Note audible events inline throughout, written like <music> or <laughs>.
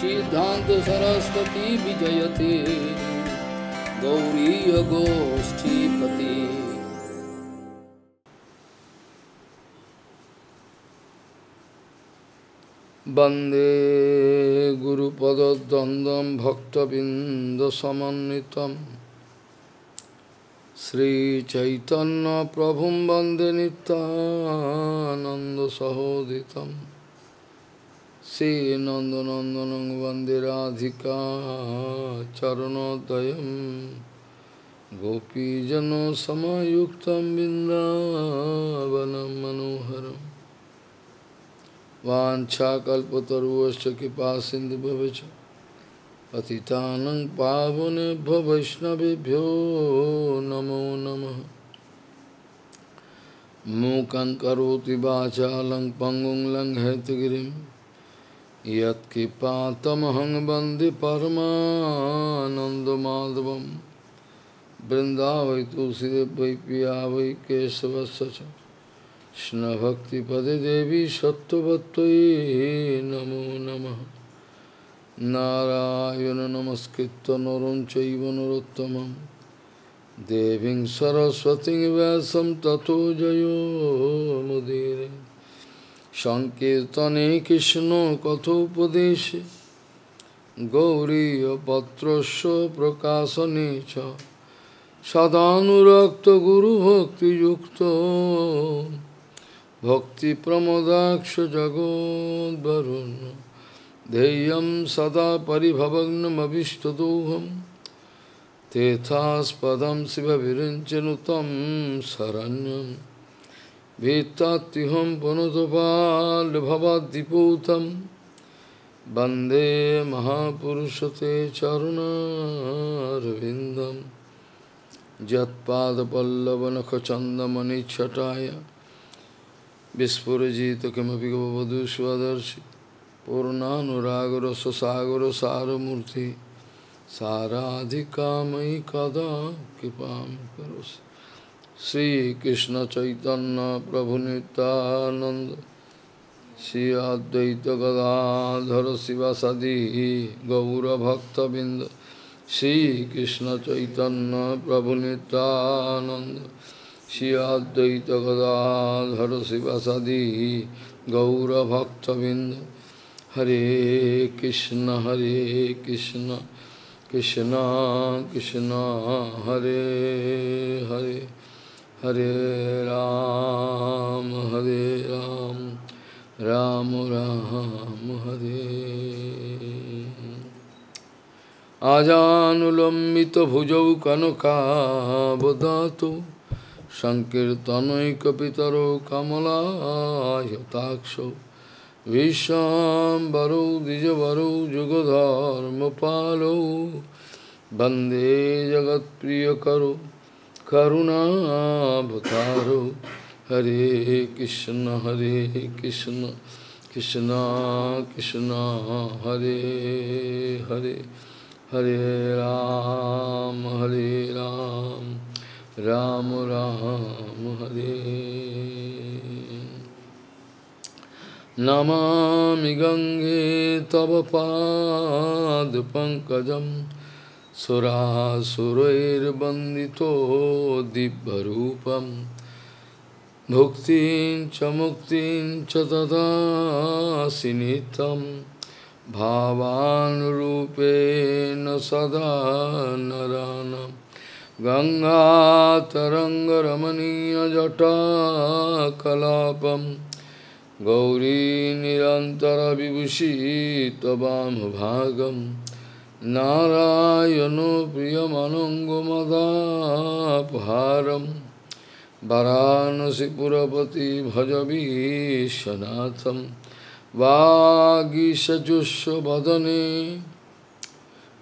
সিদ্ধান্ত সরস্বতী বিজয়তে। গৌরী গোষ্ঠীপতি বন্দে গুরুপদ্বন্দ্বম ভক্তবৃন্দসমন্বিতম। শ্রীচৈতন্য প্রভু বন্দে নিত্যানন্দ শ্রী নন্দনন্দন বন্দে রাধিকা চরণোদয় গোপীজন সামুক্ত বৃন্দাবন মনোহর वाछाकल्पतरुश्च कृपा सिंधु भवच पतितानं पावनेभ्य वैष्णवेभ्यो नमो नमः। मूकं करोति वाचालं, पङ्गुं यत्कृपातमहं वंदे परमानन्दमाधवं बृन्दावै तुलसीदेव वै पिया वै केशवस्य च। देवी सत्त्ववत्त्वयि नमो नमः। नारायण नमस्कृत्य नरं चैव नरोत्तमं देवीं सरस्वतीं व्यासं जयो मुदीरे। सङ्कीर्तने कृष्णकथोपदेशे गौरीयपत्रस्य प्रकाशने च सदानुरक्तगुरुभक्तियुक्तो भक्तिप्रमोदाक्ष जगोद्वरुन् ध्येयं सदा परिभवग्नमभिष्टदोहं तेथास्पदं शिवविरिञ्चनुतं Vittatiham punutopal bhavadiputam Bande Mahapurushate Charuna Ravindam Jatpada Pallavanaka Chandamani Chataya Vispurajita Kamapi Gavadu Swadarshi Purnanuragara Sasagara Saramurti Saradhika Mai Kada Kipam Karosi Shrikrishna চৈতন্য প্রভু নিত্যানন্দ শ্রী অদ্বৈত গদাধর শিবাসাদি, গৌরভক্তবৃন্দ শ্রীকৃষ্ণ চৈতন্য প্রভু নিত্যানন্দ শ্রী অদ্বৈত গদাধর শিবাসাদি, গৌরভক্তবৃন্দ। হরে কৃষ্ণ হরে কৃষ্ণ কৃষ্ণ কৃষ্ণ, হরে হরে। হরে রাম হরে রাম রাম রাম, হরে। আজানুলম্বিত ভুজৌ কনকাবদাত সংকীর্তনৈকিতর কমলায়তাক্ষ বিশ্বাম্বরৌ দ্বিজবরৌ, যুগধর্মপালৌ, বন্দে জগৎপ্রিয় করো करुणाभतारो हरे कृष्ण हरे कृष्ण कृष्ण कृष्ण, हरे हरे। हरे राम हरे राम राम राम, हरे। नमामि गङ्गे तव पादपङ्कजं सुरासुरैर्वन्दितो दिव्यरूपं मुक्ति च मुक्तिं च तदासि नितं भावानुरूपेण सदा नरानं। गङ्गातरङ्गरमणीयजटा कलापं गौरी निरन्तरविभूषितवामभागम् नारायणो प्रियमनङ्गमदापहारं वरानसिपुरपति भजवीशनाथं वागीशजुष्वदने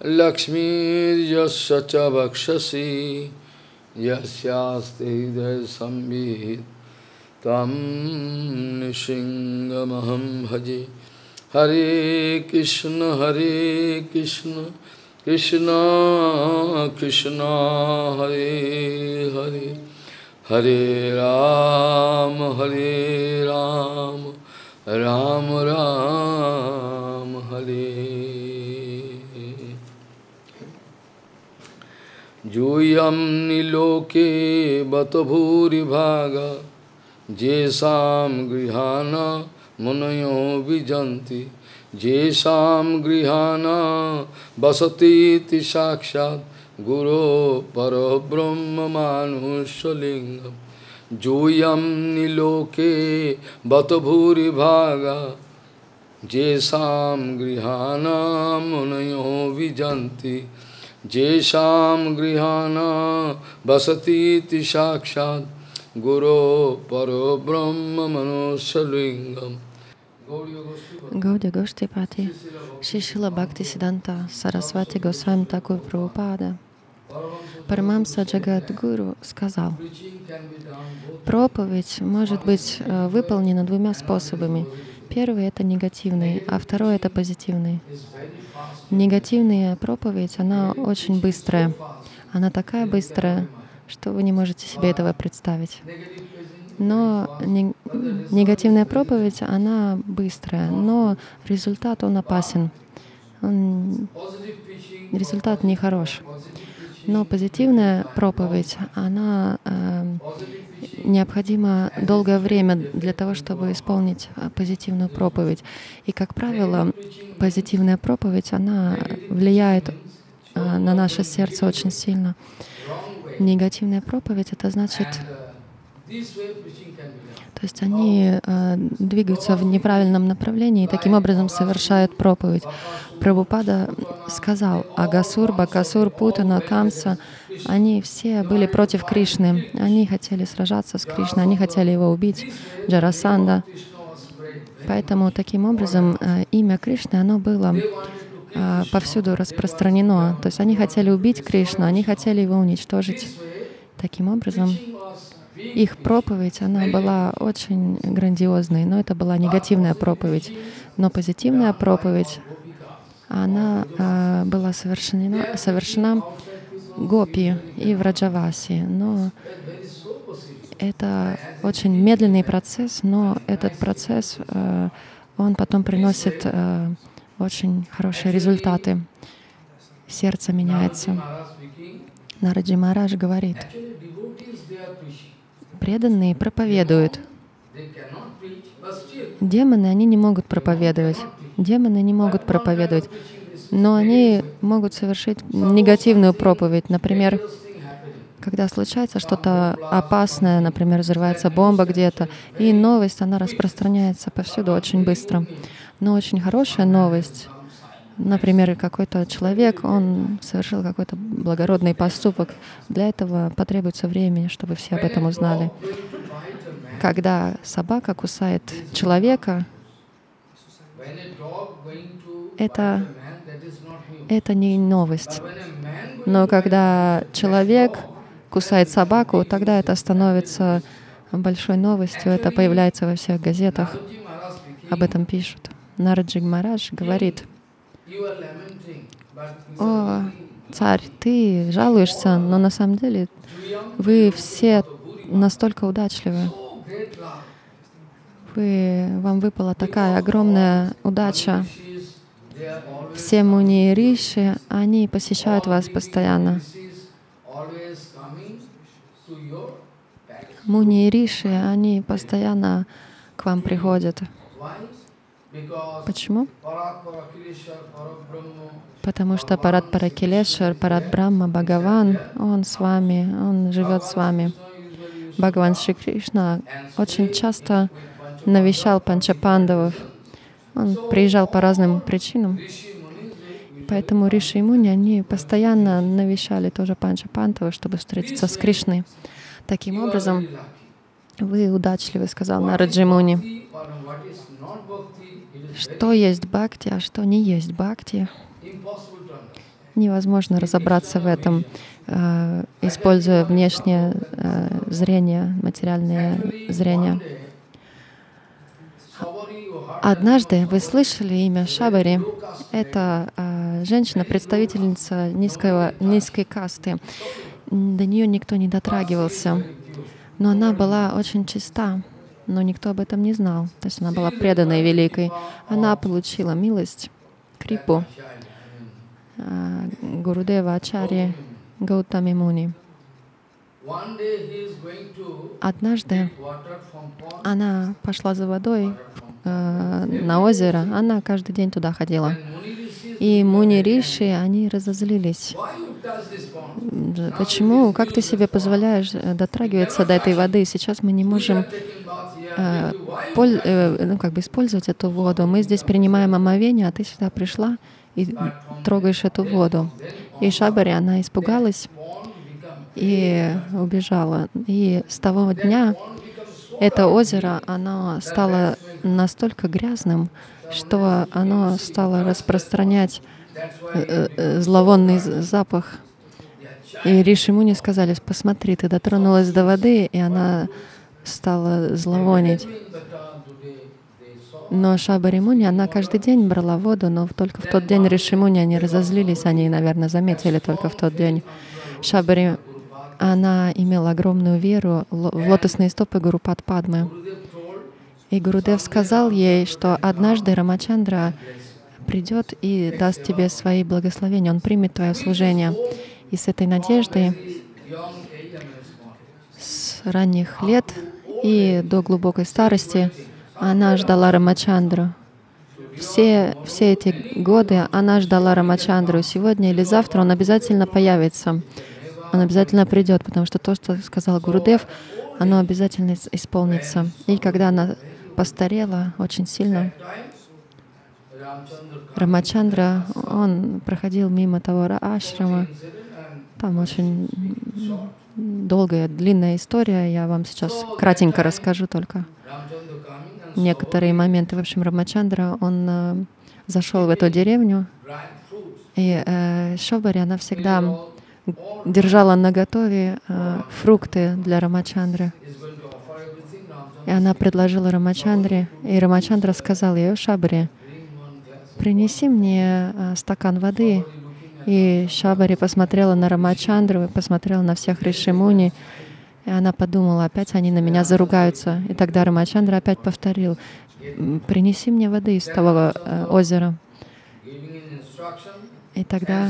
लक्ष्मीर्यस्य च वक्षसि। यस्यास्ते हृदयसंवित् तं निशिङ्गमहं भजे। हरे कृष्ण हरे कृष्ण कृष्ण कृष्ण, हरे हरे। हरे राम हरे राम राम राम, हरे। जूयम निलोके बत भूरी भाग जेशा गृहाना মনয় বিজন্তি যে সাম গৃহানা বসতি সাক্ষাৎ। গুরু পরব্রহ্ম মানুষলিঙ্গ জোয়ম নীলোকে বত যে সাম গৃহানা মনয় বিজন্তি যে সাম গৃহানা বসতি সাক্ষাৎ। গুরো পরব্রহ্ম মনুষ্যলিঙ্গম Гаудия Гоштипати, Шишила Бхакти Сиданта, Сарасвати Госвами Такур Прабхупада, Парамамса Джагат Гуру сказал, проповедь может быть э, выполнена двумя способами. Первый — это негативный, а второй — это позитивный. Негативная проповедь, она очень быстрая. Она такая быстрая, что вы не можете себе этого представить. Но не, негативная проповедь, она быстрая, но результат, он опасен. Он, результат нехорош. Но позитивная проповедь, она э, необходимо долгое время для того, чтобы исполнить э, позитивную проповедь. И, как правило, позитивная проповедь, она влияет э, на наше сердце очень сильно. Негативная проповедь — это значит то есть они э, двигаются в неправильном направлении и таким образом совершают проповедь. Прабхупада сказал, Агасур, Бакасур, Путана, Камса, они все были против Кришны. Они хотели сражаться с Кришной, они хотели его убить, Джарасанда. Поэтому таким образом э, имя Кришны, оно было э, повсюду распространено. То есть они хотели убить Кришну, они хотели его уничтожить. Таким образом, их проповедь, она была очень грандиозной, но это была негативная проповедь. Но позитивная проповедь, она э, была совершена, совершена Гопи и в Раджаваси. Но это очень медленный процесс, но этот процесс, э, он потом приносит э, очень хорошие результаты. Сердце меняется. Нараджи Марадж говорит, преданные проповедуют. Демоны, они не могут проповедовать. Демоны не могут проповедовать. Но они могут совершить негативную проповедь. Например, когда случается что-то опасное, например, взрывается бомба где-то, и новость, она распространяется повсюду очень быстро. Но очень хорошая новость Например, какой-то человек, он совершил какой-то благородный поступок. Для этого потребуется время, чтобы все об этом узнали. Когда собака кусает человека, это, это не новость. Но когда человек кусает собаку, тогда это становится большой новостью, это появляется во всех газетах, об этом пишут. Нараджи Марадж говорит, о, царь, ты жалуешься, но на самом деле вы все настолько удачливы. Вы, вам выпала такая огромная удача. Все муни и риши, они посещают вас постоянно. Муни и риши, они постоянно к вам приходят. Почему? Потому что Парат Паракилешвар, Парат Брахма, Бхагаван, он с вами, он живет с вами. Бхагаван Шри Кришна очень часто навещал Панчапандавов. Он приезжал по разным причинам. Поэтому Риши и Муни, они постоянно навещали тоже Панчапандавов, чтобы встретиться с Кришной. Таким образом, вы удачливы, сказал Нараджи Муни. Что есть бхакти, а что не есть бхакти? Невозможно разобраться в этом, э, используя внешнее э, зрение, материальное зрение. Однажды вы слышали имя Шабари. Это э, женщина, представительница низкого, низкой касты. До нее никто не дотрагивался. Но она была очень чиста но никто об этом не знал. То есть она была преданной великой. Она получила милость Крипу, а, Гурудева Ачари. Гаутами Муни. Однажды она пошла за водой э, на озеро. Она каждый день туда ходила. И Муни Риши, они разозлились. Почему? Как ты себе позволяешь э, дотрагиваться до этой воды? Сейчас мы не можем. Э, э, ну, как бы использовать эту воду. Мы здесь принимаем омовение, а ты сюда пришла и трогаешь эту воду. И Шабари, она испугалась и убежала. И с того дня это озеро, оно стало настолько грязным, что оно стало распространять э, э, зловонный запах. И Ришимуни сказали, посмотри, ты дотронулась до воды, и она стала зловонить. Но Шабари Муни, она каждый день брала воду, но только в тот день Ришимуни они разозлились, они, наверное, заметили только в тот день. Шабари, она имела огромную веру в лотосные стопы Гурупад Падмы. И Гурудев сказал ей, что однажды Рамачандра придет и даст тебе свои благословения, он примет твое служение. И с этой надеждой с ранних лет и до глубокой старости она ждала Рамачандру. Все, все эти годы она ждала Рамачандру. Сегодня или завтра он обязательно появится. Он обязательно придет, потому что то, что сказал Гурудев, оно обязательно ис- исполнится. И когда она постарела очень сильно, Рамачандра, он проходил мимо того ра- ашрама. Там очень долгая, длинная история. Я вам сейчас кратенько расскажу только некоторые моменты. В общем, Рамачандра, он э, зашел в эту деревню, и э, Шобари, она всегда держала на готове э, фрукты для Рамачандры. И она предложила Рамачандре, и Рамачандра сказал «О, Шабари, принеси мне э, стакан воды. И Шабари посмотрела на Рамачандру, посмотрела на всех Ришимуни, и она подумала, опять они на меня заругаются. И тогда Рамачандра опять повторил, «М, принеси мне воды из того э, озера. И тогда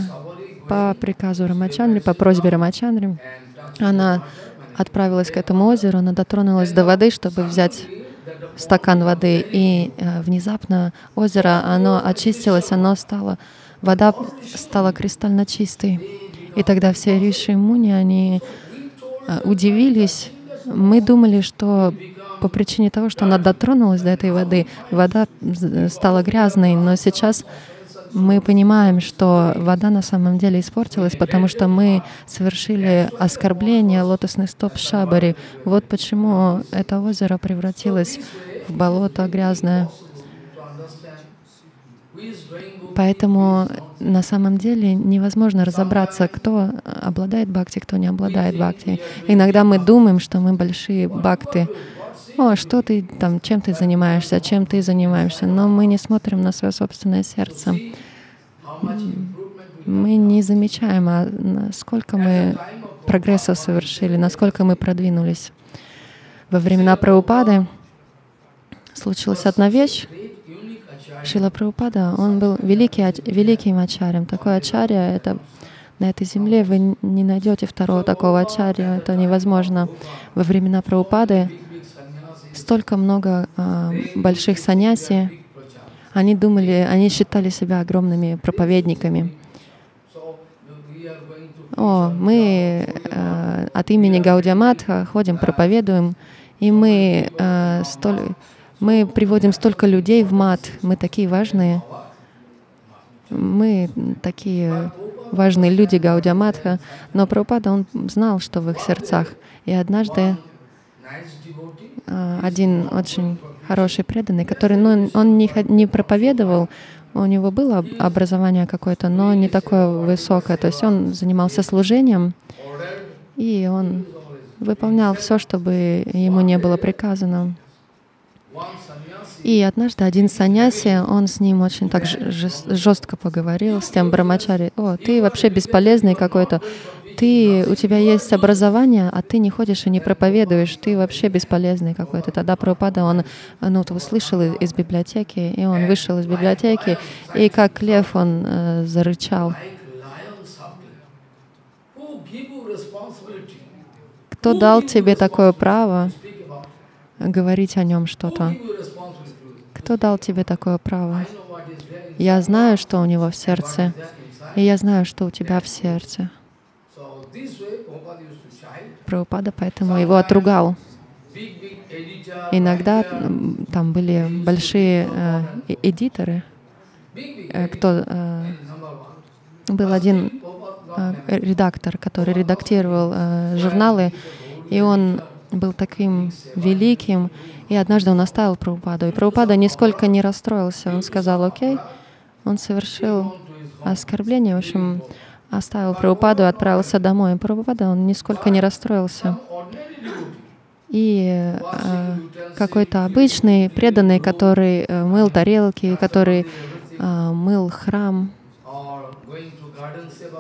по приказу Рамачандры, по просьбе Рамачандры, она отправилась к этому озеру, она дотронулась до воды, чтобы взять стакан воды, и э, внезапно озеро, оно очистилось, оно стало, вода стала кристально чистой. И тогда все Риши и Муни, они э, удивились. Мы думали, что по причине того, что она дотронулась до этой воды, вода з- стала грязной, но сейчас мы понимаем, что вода на самом деле испортилась, потому что мы совершили оскорбление лотосных стоп Шабари. Вот почему это озеро превратилось в болото грязное. Поэтому на самом деле невозможно разобраться, кто обладает бхакти, кто не обладает бхакти. Иногда мы думаем, что мы большие бхакты. О, что ты там, чем ты занимаешься, чем ты занимаешься, но мы не смотрим на свое собственное сердце. Мы не замечаем, а насколько мы прогресса совершили, насколько мы продвинулись. Во времена Прабхупады случилась одна вещь. Шила Прабхупада, он был великий, великим ачарем. Такой ачарья, это на этой земле вы не найдете второго такого ачарья, это невозможно. Во времена Прабхупады столько много а, больших саньяси, они думали, они считали себя огромными проповедниками. О, мы э, от имени Гаудиаматха ходим, проповедуем, и мы, э, столь, мы приводим столько людей в мат, мы такие важные, мы такие важные люди Гаудиаматха, но Прабхупада, он знал, что в их сердцах. И однажды э, один очень хороший преданный, который, ну, он не, не проповедовал, у него было об- образование какое-то, но не такое высокое. То есть он занимался служением, и он выполнял все, чтобы ему не было приказано. И однажды один саньяси, он с ним очень так жестко поговорил, с тем брамачари. «О, ты вообще бесполезный какой-то. Ты, у тебя есть образование, а ты не ходишь и не проповедуешь. Ты вообще бесполезный какой-то». Тогда Прабхупада, он ну, услышал из библиотеки, и он вышел из библиотеки, и как лев он э, зарычал. кто дал тебе такое право? Говорить о нем что-то? Кто дал тебе такое право? Я знаю, что у него в сердце, и я знаю, что у тебя в сердце. Прабхупада поэтому его отругал. Иногда там были большие э, эдиторы, э, кто э, был один э, редактор, который редактировал э, журналы, и он был таким великим, и однажды он оставил Прабхупаду, и Прабхупада нисколько не расстроился, он сказал, окей, он совершил оскорбление, в общем, оставил Прабхупаду и отправился домой. И Прабхупада, он нисколько не расстроился. И э, какой-то обычный преданный, который э, мыл тарелки, который э, мыл храм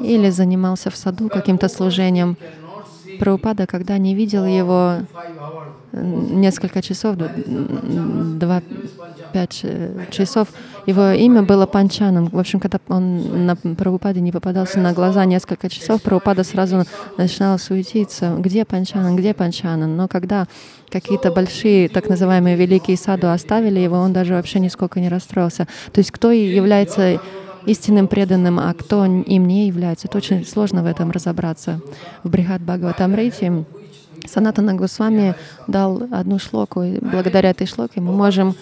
или занимался в саду каким-то служением, Прабхупада, когда не видел его несколько часов, д- м, два, пять э, часов, его имя было Панчаном. В общем, когда он на Прабхупаде не попадался на глаза несколько часов, Прабхупада сразу начинал суетиться. Где Панчанан, где Панчанан? Но когда какие-то большие, так называемые великие саду оставили его, он даже вообще нисколько не расстроился. То есть кто является истинным преданным, а кто им не является. Это очень сложно в этом разобраться. В Брихат Бхагаватамрите Санатана Госвами дал одну шлоку, и благодаря этой шлоке мы можем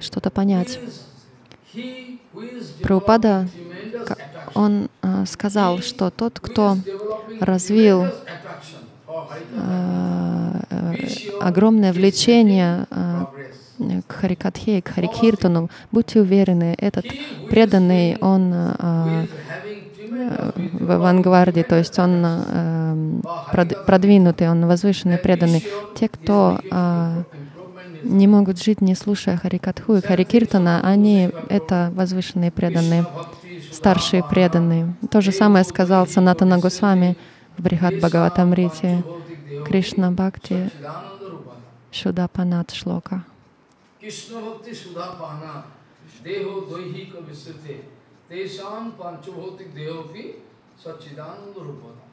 что-то понять. Прабхупада, он э, сказал, что тот, кто развил Harikatha, э, огромное влечение progress. К Харикатхе, к Харикиртану, будьте уверены, этот преданный, он э, tremendous в авангарде, то есть он э, прод- продвинутый, он возвышенный, преданный. Те, кто э, не могут жить, не слушая Харикатху и Харикиртана, они — это возвышенные преданные, старшие преданные. То же самое сказал Санатана Госвами в Брихат Бхагаватамрите, Кришна Бхакти. Шудапанат Шлока. Krishna Bhakti Sudhapana Deho Doihika Visrite Tesham Panchabhotik Dehopi Sachidananda Rupada.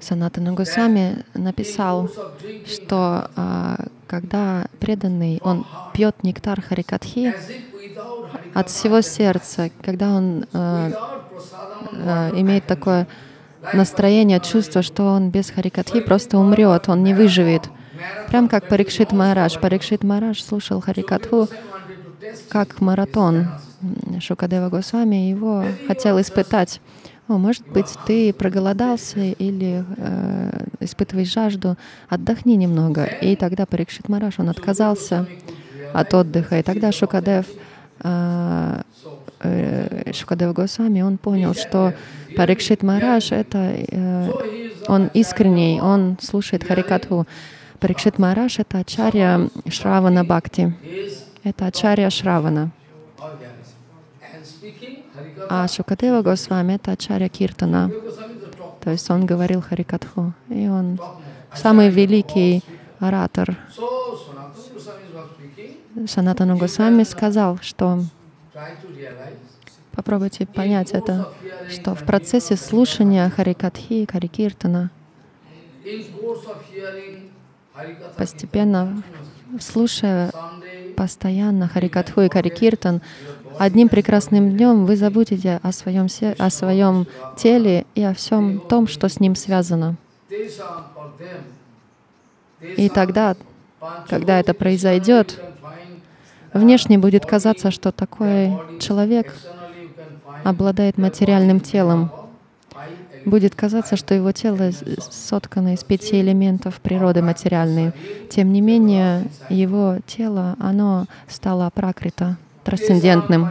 Санатана Госвами написал, "Course of drinking что а, когда преданный, он пьет нектар Харикатхи от всего сердца, когда он а, а, имеет такое настроение, чувство, что он без Харикатхи просто умрет, он не выживет. Прям как Парикшит Маharaj. Парикшит Маharaj слушал Харикатху как маратон. Шукадева Госвами его хотел испытать. О, может быть, ты проголодался или э, испытываешь жажду, отдохни немного. И тогда Парикшит Мараш, он отказался от отдыха. И тогда Шукадев, э, э, Шукадев Госвами, он понял, что Парикшит Мараш — это э, он искренний, он слушает Харикатху. Парикшит Мараш — это ачарья Шравана Бхакти. Это ачарья Шравана. А Шукадева Госвами — это ачарья Киртана. То есть он говорил Харикатху. И он самый великий оратор. Санатану Госвами сказал, что попробуйте понять это, что в процессе слушания Харикатхи, Харикиртана, постепенно, слушая постоянно Харикатху и Харикиртан, одним прекрасным днем вы забудете о своем, о своем теле и о всем том, что с ним связано. И тогда, когда это произойдет, внешне будет казаться, что такой человек обладает материальным телом. Будет казаться, что его тело соткано из пяти элементов природы материальной. Тем не менее, его тело, оно стало пракрита, трансцендентным.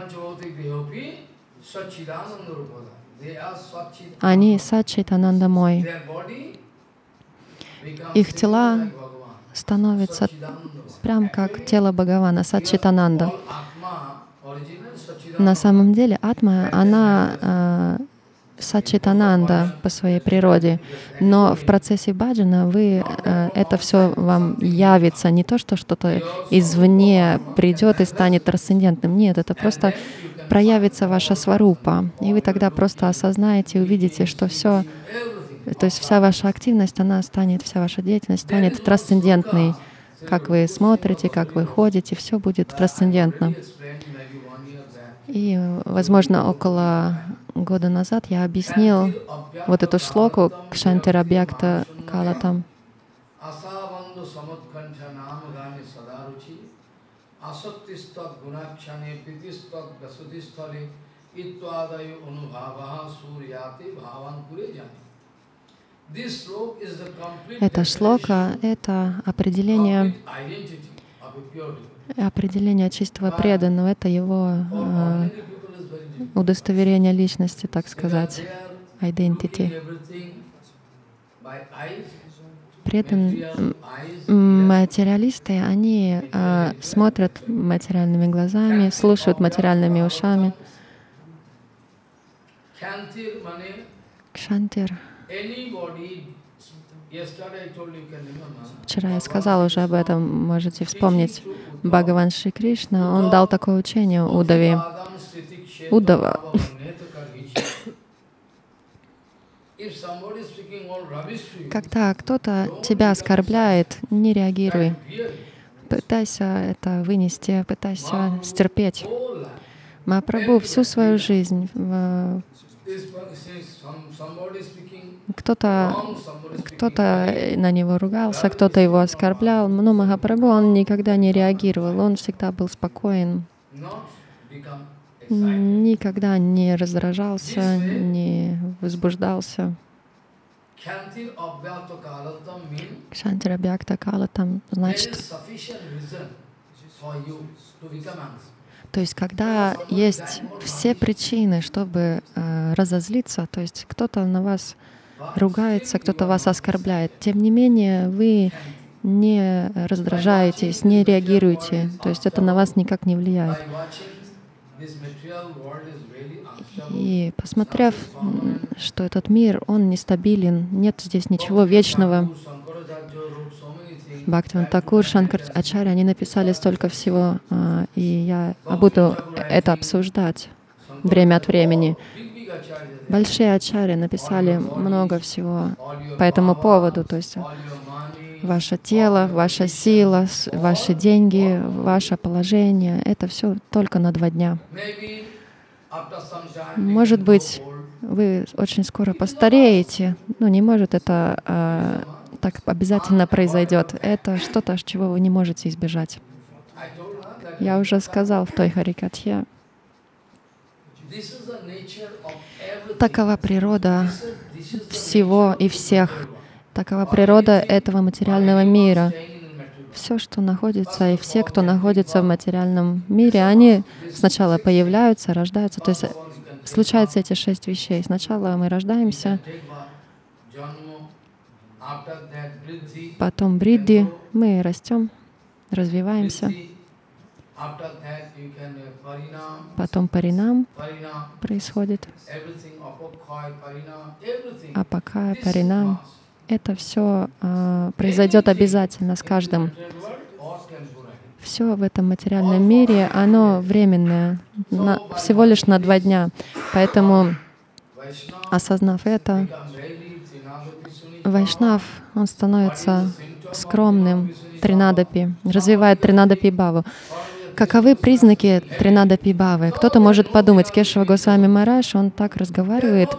Они Сачитананда мой. Their body becomes Их тела становятся прям как тело Бхагавана, Сачитананда. На самом деле Атма, она э, Сачитананда по своей природе, но в процессе баджана вы э, это все вам явится, не то, что что-то извне придет и станет трансцендентным. Нет, это просто проявится ваша сварупа, и вы тогда просто осознаете, увидите, что все, То есть вся ваша активность, она станет, вся ваша деятельность станет трансцендентной. Как вы смотрите, как вы ходите, все будет трансцендентно. И, возможно, около года назад я объяснил вот эту шлоку Кшантира Бьякта Калатам. Эта шлока — это определение, определение чистого преданного, это его э, удостоверение личности, так сказать, identity. Предан, материалисты, они э, смотрят материальными глазами, слушают материальными ушами. Кшантир. Вчера я сказала уже об этом, можете вспомнить. Бхагаван Шри Кришна, он дал такое учение Удави. Удава. Когда кто-то тебя оскорбляет, не реагируй. Пытайся это вынести, пытайся стерпеть. Махапрабху всю свою жизнь, кто-то кто-то на него ругался, кто-то его оскорблял, но Махапрабху, он никогда не реагировал, он всегда был спокоен, никогда не раздражался, не возбуждался. Кшантира Бхакта Кала там, значит, то есть когда есть все причины, чтобы э, разозлиться, то есть кто-то на вас ругается, кто-то вас оскорбляет, тем не менее вы не раздражаетесь, не реагируете, то есть это на вас никак не влияет. И посмотрев, что этот мир, он нестабилен, нет здесь ничего вечного, Бхактиван Такур, Шанкар Ачарья, они написали столько всего, а, и я буду это обсуждать время от времени. Большие ачарьи написали много всего по этому поводу, то есть ваше тело, ваша сила, ваши деньги, ваше положение, это все только на два дня. Может быть, вы очень скоро постареете, но не может это а, так обязательно произойдет. Это что-то, чего вы не можете избежать. Я уже сказал в той Харикатхе, такова природа всего и всех. Такова природа этого материального мира. Все, что находится, и все, кто находится в материальном мире, они сначала появляются, рождаются. То есть случаются эти шесть вещей. Сначала мы рождаемся, потом бридди, мы растем, развиваемся, потом паринам происходит, апакая, паринам. Это все произойдет обязательно с каждым. Все в этом материальном мире, оно временное, на, всего лишь на два дня. Поэтому, осознав это, Вайшнав, он становится скромным, тринадапи, развивает тринадапи баву. Каковы признаки тринадапи бавы? Кто-то может подумать, Кешава Госвами Мараш, он так разговаривает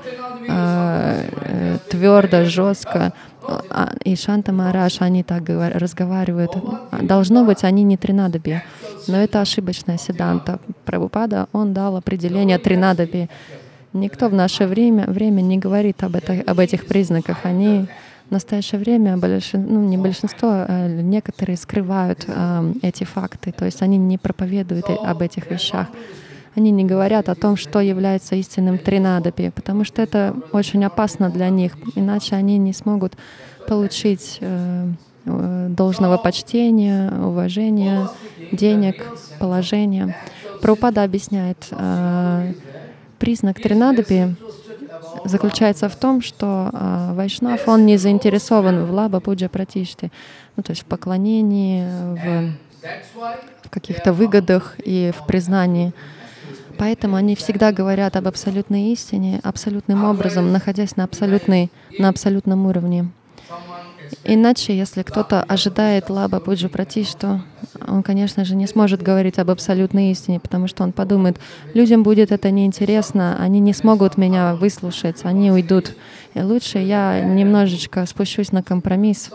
э, твердо, жестко, а, и Шанта Мараш, они так разговаривают. Должно быть, они не тринадапи. Но это ошибочная седанта. Прабхупада, он дал определение тринадапи. Никто в наше время, время не говорит об, это, об этих признаках. Они в настоящее время, большин, ну, не большинство, а некоторые скрывают э, эти факты, то есть они не проповедуют об этих вещах. Они не говорят о том, что является истинным тринадапи, потому что это очень опасно для них, иначе они не смогут получить э, должного почтения, уважения, денег, положения. Прабхупада объясняет, э, признак тринадапи заключается в том, что э, Вайшнав, он не заинтересован в лаба пуджа пратиште, ну, то есть в поклонении, в, в каких-то выгодах и в признании. Поэтому они всегда говорят об абсолютной истине, абсолютным образом, находясь на, абсолютной, на абсолютном уровне. Иначе, если кто-то ожидает лаба пуджи пратишту, он, конечно же, не сможет говорить об абсолютной истине, потому что он подумает, людям будет это неинтересно, они не смогут меня выслушать, они уйдут. И лучше я немножечко спущусь на компромисс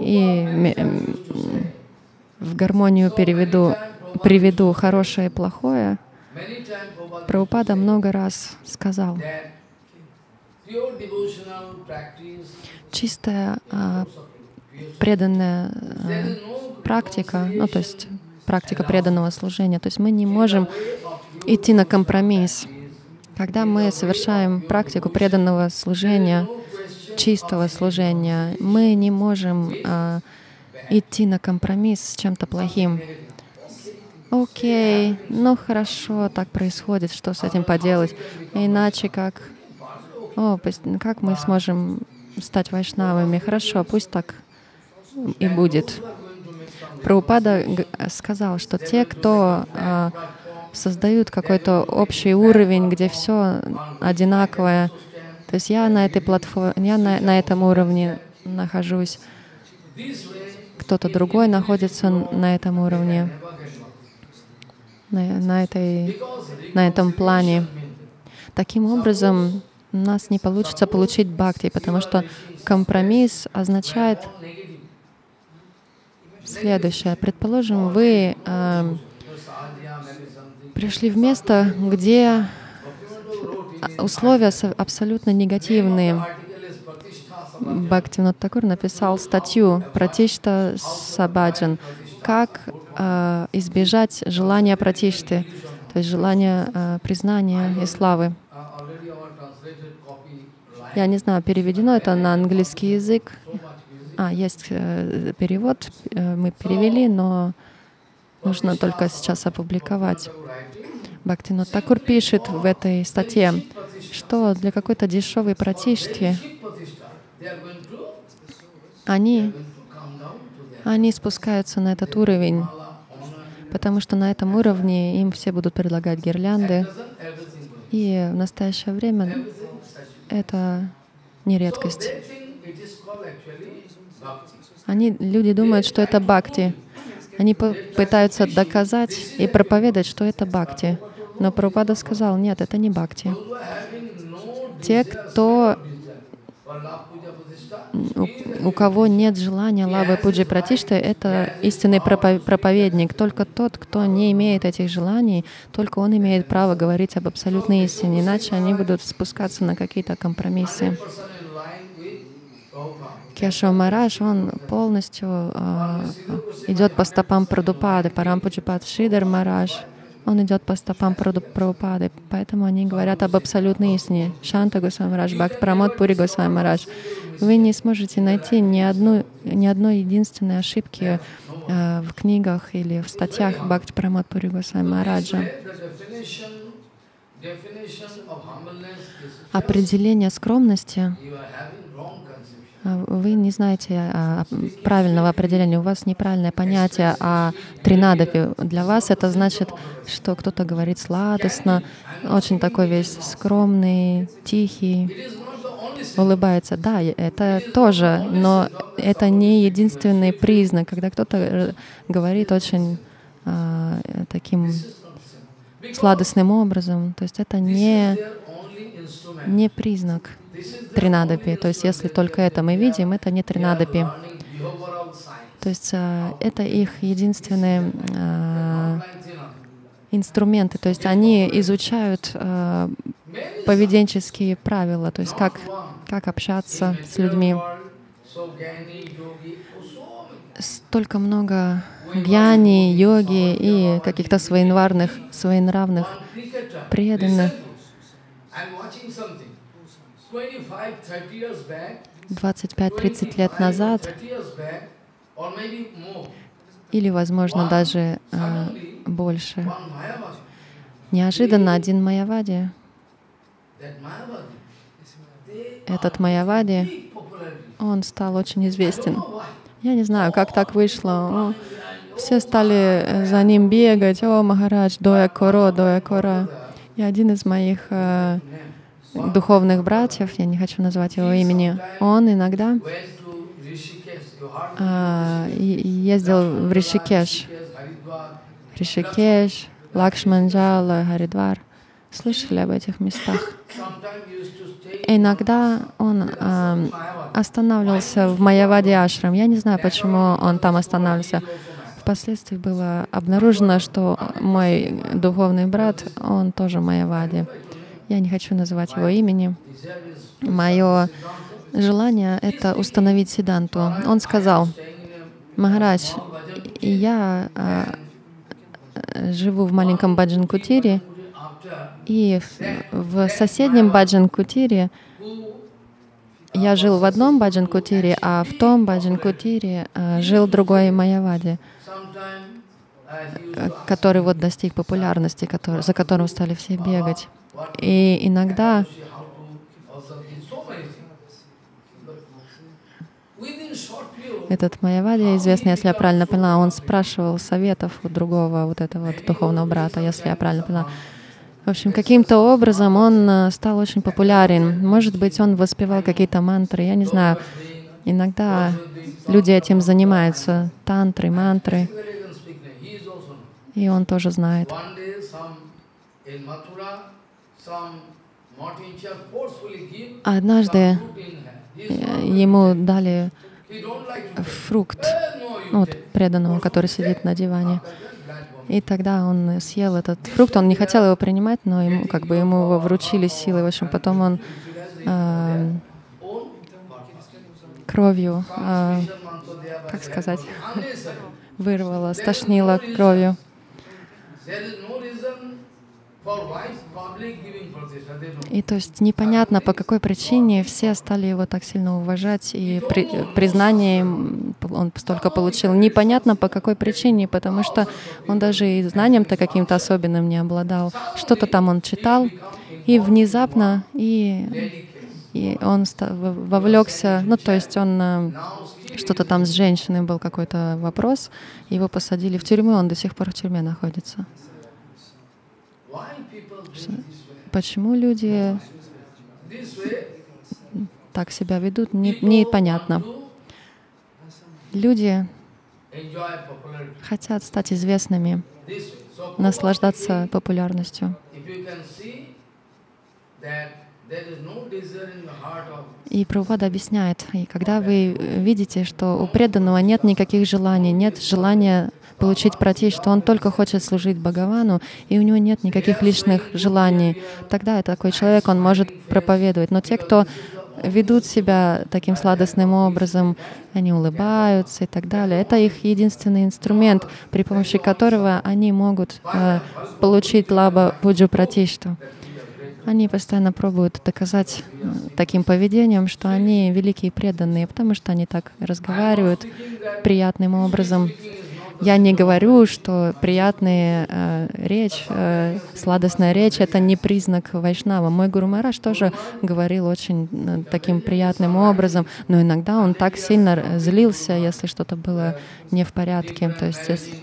и в гармонию переведу, приведу хорошее и плохое. Прабхупада много раз сказал, чистая а, преданная а, практика, ну то есть практика преданного служения, то есть мы не можем идти на компромисс. Когда мы совершаем практику преданного служения, чистого служения, мы не можем а, идти на компромисс с чем-то плохим. Окей, ну хорошо, так происходит, что с этим поделать? Иначе как? О, как мы сможем стать вайшнавами? Хорошо, пусть так и будет. Прабхупада сказал, что те, кто а, создают какой-то общий уровень, где все одинаковое, то есть я на этой платформе, я на, на этом уровне нахожусь, кто-то другой находится на этом уровне, на, на, этой, на этом плане. Таким образом, у нас не получится получить бхакти, потому что компромисс означает следующее. Предположим, вы э, пришли в место, где условия абсолютно негативные. Бхактивинод Такур написал статью «Пратишта Сабаджан», как э, избежать желания пратишты, то есть желания э, признания и славы. Я не знаю, переведено это на английский язык. А, есть э, перевод, э, мы перевели, но нужно только сейчас опубликовать. Бхактинот Такур пишет в этой статье, что для какой-то дешевой пратишти они, они спускаются на этот уровень, потому что на этом уровне им все будут предлагать гирлянды. И в настоящее время это не редкость. Они, люди думают, что это бхакти. Они пытаются доказать и проповедовать, что это бхакти. Но Прабхупада сказал, нет, это не бхакти. Те, кто у, у кого нет желания лавы пуджи пратишты, это истинный проповедник. Только тот, кто не имеет этих желаний, только он имеет право говорить об абсолютной истине, иначе они будут спускаться на какие-то компромиссы. Кешава Марадж, он полностью э, идет по стопам Прадупады, Парампуджипад Шидар Марадж, он идет по стопам Прабхупады, поэтому они говорят об абсолютной истине. Шанта Госвами Марадж, Бхакт Прамод Пури Госвами Марадж. Вы не сможете найти ни, одну, ни одной единственной ошибки э, в книгах или в статьях Бхакти Прамод Пури Госвами Мараджа. Определение скромности вы не знаете а, правильного определения, у вас неправильное понятие о тринадапе. Для вас это значит, что кто-то говорит сладостно, очень такой весь скромный, тихий, улыбается. Да, это тоже, но это не единственный признак, когда кто-то э, говорит очень а, таким сладостным образом. То есть это не, не признак тринадапи. То есть если только это мы видим, это не тринадапи. То есть а, это их единственные а, инструменты. То есть они изучают а, поведенческие правила, то есть как, как общаться с людьми. Столько много гьяни, йоги и каких-то своенравных, своенравных преданных 25-30 лет назад, или, возможно, даже э, больше, неожиданно один Майявади, этот Майявади, он стал очень известен. Я не знаю, как так вышло. Все стали э, за ним бегать. О, Махарадж, Доя Коро, Доя Кора. И один из моих э, духовных братьев, я не хочу назвать его имени, он иногда а, ездил в Ришикеш. Ришикеш, Лакшманджала, Харидвар. Слышали об этих местах? Иногда он а, останавливался в Майяваде Ашрам. Я не знаю, почему он там останавливался. Впоследствии было обнаружено, что мой духовный брат, он тоже в Майяваде. Я не хочу называть его имени. Мое желание — это установить Сиданту. Он сказал, Махарадж, я а, живу в маленьком баджан-кутире, и в, соседнем баджан-кутире я жил в одном баджан-кутире, а в том баджан-кутире а, жил другой э, который вот достиг популярности, который, за которым стали все бегать. И иногда этот Майявади, известный, если я правильно поняла, он спрашивал советов у другого вот этого вот духовного брата, если я правильно поняла. В общем, каким-то образом он э, стал очень популярен. Может быть, он воспевал какие-то мантры, я не знаю. Иногда люди этим занимаются, тантры, мантры, и он тоже знает. Однажды э, ему дали фрукт, ну, вот take. преданному, который сидит на диване. И тогда он съел этот фрукт, он не хотел его принимать, но ему как бы ему его вручили силой. В общем, потом он а, кровью, а, как сказать, вырвало, стошнило кровью. И то есть непонятно, по какой причине все стали его так сильно уважать, и при, признание он столько получил. Непонятно, по какой причине, потому что он даже и знанием-то каким-то особенным не обладал. Что-то там он читал, и внезапно, и, и он вовлекся, ну то есть он э, что-то там с женщиной был какой-то вопрос, его посадили в тюрьму, он до сих пор в тюрьме находится. Почему люди так себя ведут, не- непонятно. Люди хотят стать известными, наслаждаться популярностью. И Прабхупада объясняет, и когда вы видите, что у преданного нет никаких желаний, нет желания получить протесть, что он только хочет служить Бхагавану, и у него нет никаких личных желаний, тогда такой человек, он может проповедовать. Но те, кто ведут себя таким сладостным образом, они улыбаются и так далее. Это их единственный инструмент, при помощи которого они могут э, получить лаба пуджу пратишту. Они постоянно пробуют доказать э, таким поведением, что они великие преданные, потому что они так разговаривают приятным образом. Я не говорю, что приятная э, речь, э, сладостная речь — это не признак вайшнава. Мой Гуру Махарадж тоже говорил очень э, таким приятным образом, но иногда он так сильно р- злился, если что-то было не в порядке. То есть, если-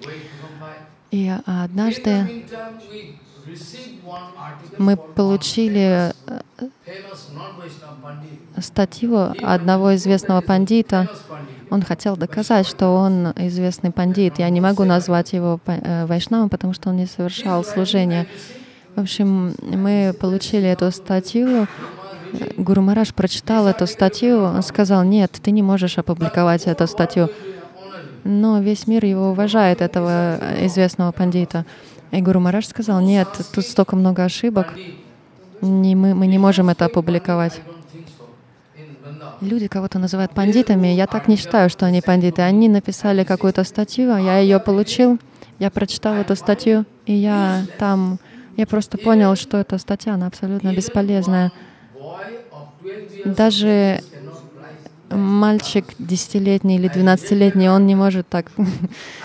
comply. и однажды Мы получили э, статью одного известного пандита. Он хотел доказать, что он известный пандит. Я не могу назвать его э, вайшнавом, потому что он не совершал служение. В общем, мы получили эту статью. Гуру Мараш прочитал эту статью. Он сказал, нет, ты не можешь опубликовать эту статью. Но весь мир его уважает, этого известного пандита. И Гуру Мараш сказал, нет, тут столько много ошибок. Не, мы, мы не можем это опубликовать. Люди кого-то называют пандитами. Я так не считаю, что они пандиты. Они написали какую-то статью, я ее получил, я прочитал эту статью, и я там, я просто понял, что эта статья, она абсолютно бесполезная. Boy of 12 years Даже мальчик десятилетний или двенадцатилетний, он не может так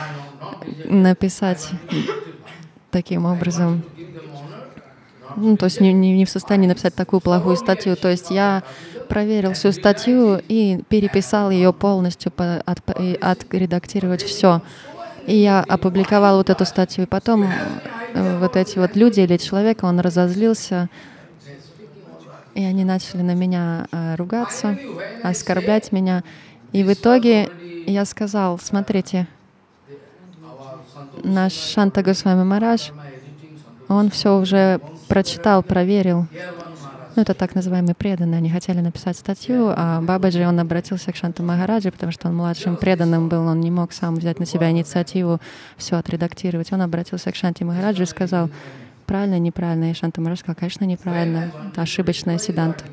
<laughs> написать таким образом. Ну, то есть не, не, не в состоянии написать такую плохую статью. То есть я проверил всю статью и переписал ее полностью, по, от, и отредактировать все. И я опубликовал вот эту статью. И потом э, вот эти вот люди или человек, он разозлился, и они начали на меня э, ругаться, оскорблять меня. И в итоге я сказал, смотрите, наш Шанта Госвами Марадж, он все уже прочитал, проверил. Ну, это так называемые преданные. Они хотели написать статью, а Бабаджи, он обратился к Шанта Махараджи, потому что он младшим преданным был, он не мог сам взять на себя инициативу все отредактировать. Он обратился к Шанти Махараджи и сказал, правильно, неправильно. И Шанта Махарадж сказал, конечно, неправильно. Это ошибочная седант.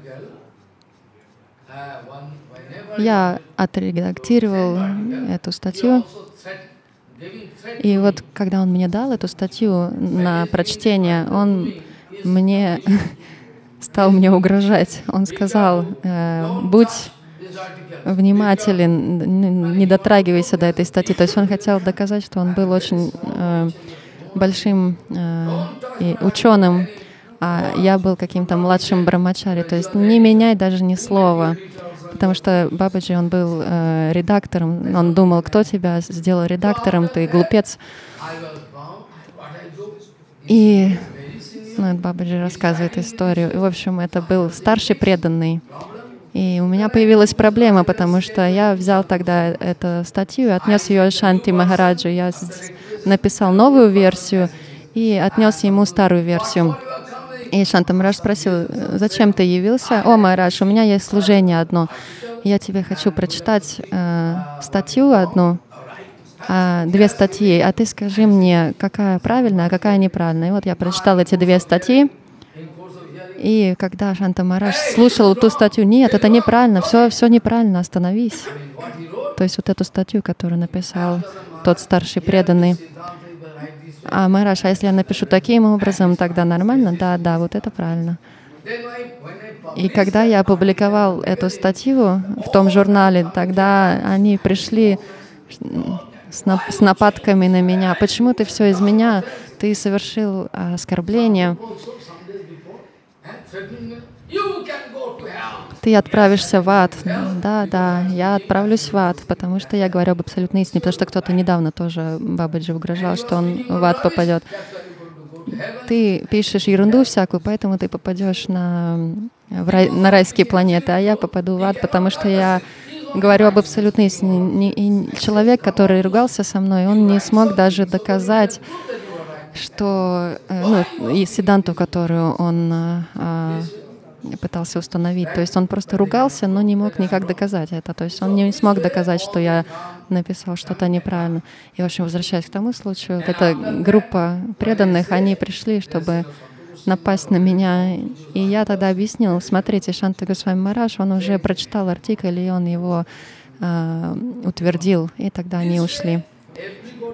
Я отредактировал эту статью. И вот когда он мне дал эту статью на прочтение, он мне <laughs> стал мне угрожать. Он сказал, э, будь внимателен, не дотрагивайся до этой статьи. То есть он хотел доказать, что он был очень э, большим э, ученым, а я был каким-то младшим брамачари. То есть не меняй даже ни слова. Потому что Бабаджи, он был э, редактором, он думал, кто тебя сделал редактором, ты глупец. И ну, Бабаджи рассказывает историю. И, в общем, это был старший преданный. И у меня появилась проблема, потому что я взял тогда эту статью отнес ее Шанти Махараджу. Я написал новую версию и отнес ему старую версию. И Шанта Махарадж спросил, зачем ты явился? О, Махарадж, у меня есть служение одно. Я тебе хочу прочитать э, статью одну, э, две статьи, а ты скажи мне, какая правильная, а какая неправильная. И вот я прочитал эти две статьи, и когда Шанта Махарадж слушал ту статью, нет, это неправильно, все, все неправильно, остановись. То есть вот эту статью, которую написал тот старший преданный, а Махарадж, а если я напишу таким образом, тогда нормально? Да, да, вот это правильно. И когда я опубликовал эту статью в том журнале, тогда они пришли с нападками на меня. Почему ты все из меня? Ты совершил оскорбление. Ты отправишься в ад. Да, да, я отправлюсь в ад, потому что я говорю об абсолютной истине, потому что кто-то недавно тоже Бабаджи угрожал, что он в ад попадет. Ты пишешь ерунду всякую, поэтому ты попадешь на, рай, на райские планеты, а я попаду в ад, потому что я говорю об абсолютной истине. И человек, который ругался со мной, он не смог даже доказать, что э, ну, и седанту, которую он а, пытался установить. То есть он просто ругался, но не мог никак доказать это. То есть он не смог доказать, что я написал что-то неправильно. И, в общем, возвращаясь к тому случаю, эта группа преданных, они пришли, чтобы напасть на меня. И я тогда объяснил, смотрите, Шанта Госвами Мараш, он уже прочитал артикль, и он его э, утвердил, и тогда они ушли.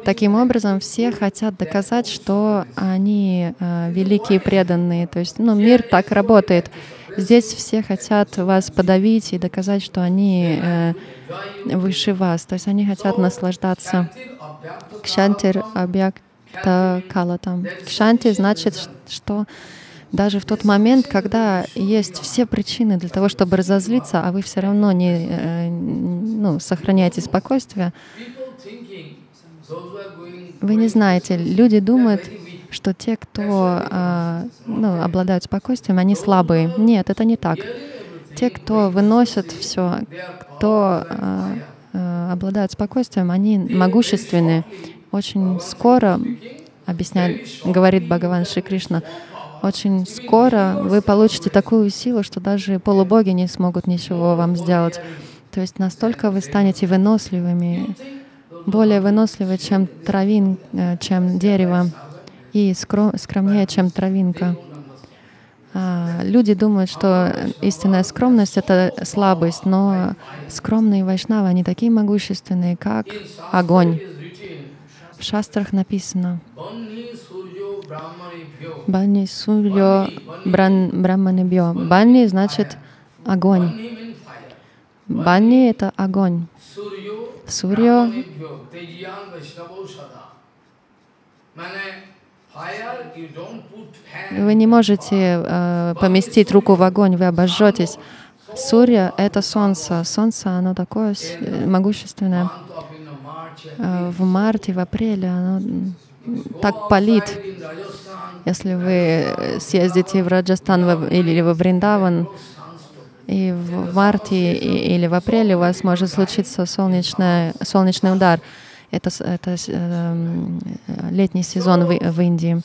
Таким образом, все хотят доказать, что они э, великие преданные. То есть, ну, мир так работает. Здесь все хотят вас подавить и доказать, что они э, выше вас. То есть они хотят наслаждаться. Кшантир объекта калатам. Кшанти значит, что даже в тот момент, когда есть все причины для того, чтобы разозлиться, а вы все равно не э, ну, сохраняете спокойствие, вы не знаете, люди думают, что те, кто а, ну, обладают спокойствием, они слабые. Нет, это не так. Те, кто выносят все, кто а, а, обладают спокойствием, они могущественны. Очень скоро, объясняет, говорит Бхагаван Шри Кришна, очень скоро вы получите такую силу, что даже полубоги не смогут ничего вам сделать. То есть настолько вы станете выносливыми, более выносливы, чем травин, э, чем дерево и скромнее, чем травинка. А, люди думают, что истинная скромность — это слабость, но скромные вайшнавы, они такие могущественные, как огонь. В шастрах написано «Банни сурьо браманебьо». «Банни» значит огонь. «Банни» — это огонь. Сурьо вы не можете э, поместить руку в огонь, вы обожжетесь. Сурья — это солнце. Солнце, оно такое могущественное. Э, в марте, в апреле оно так палит. Если вы съездите в Раджастан или в Вриндаван, и в марте или в апреле у вас может случиться солнечный, солнечный удар. Это, это э, летний сезон в, в Индии,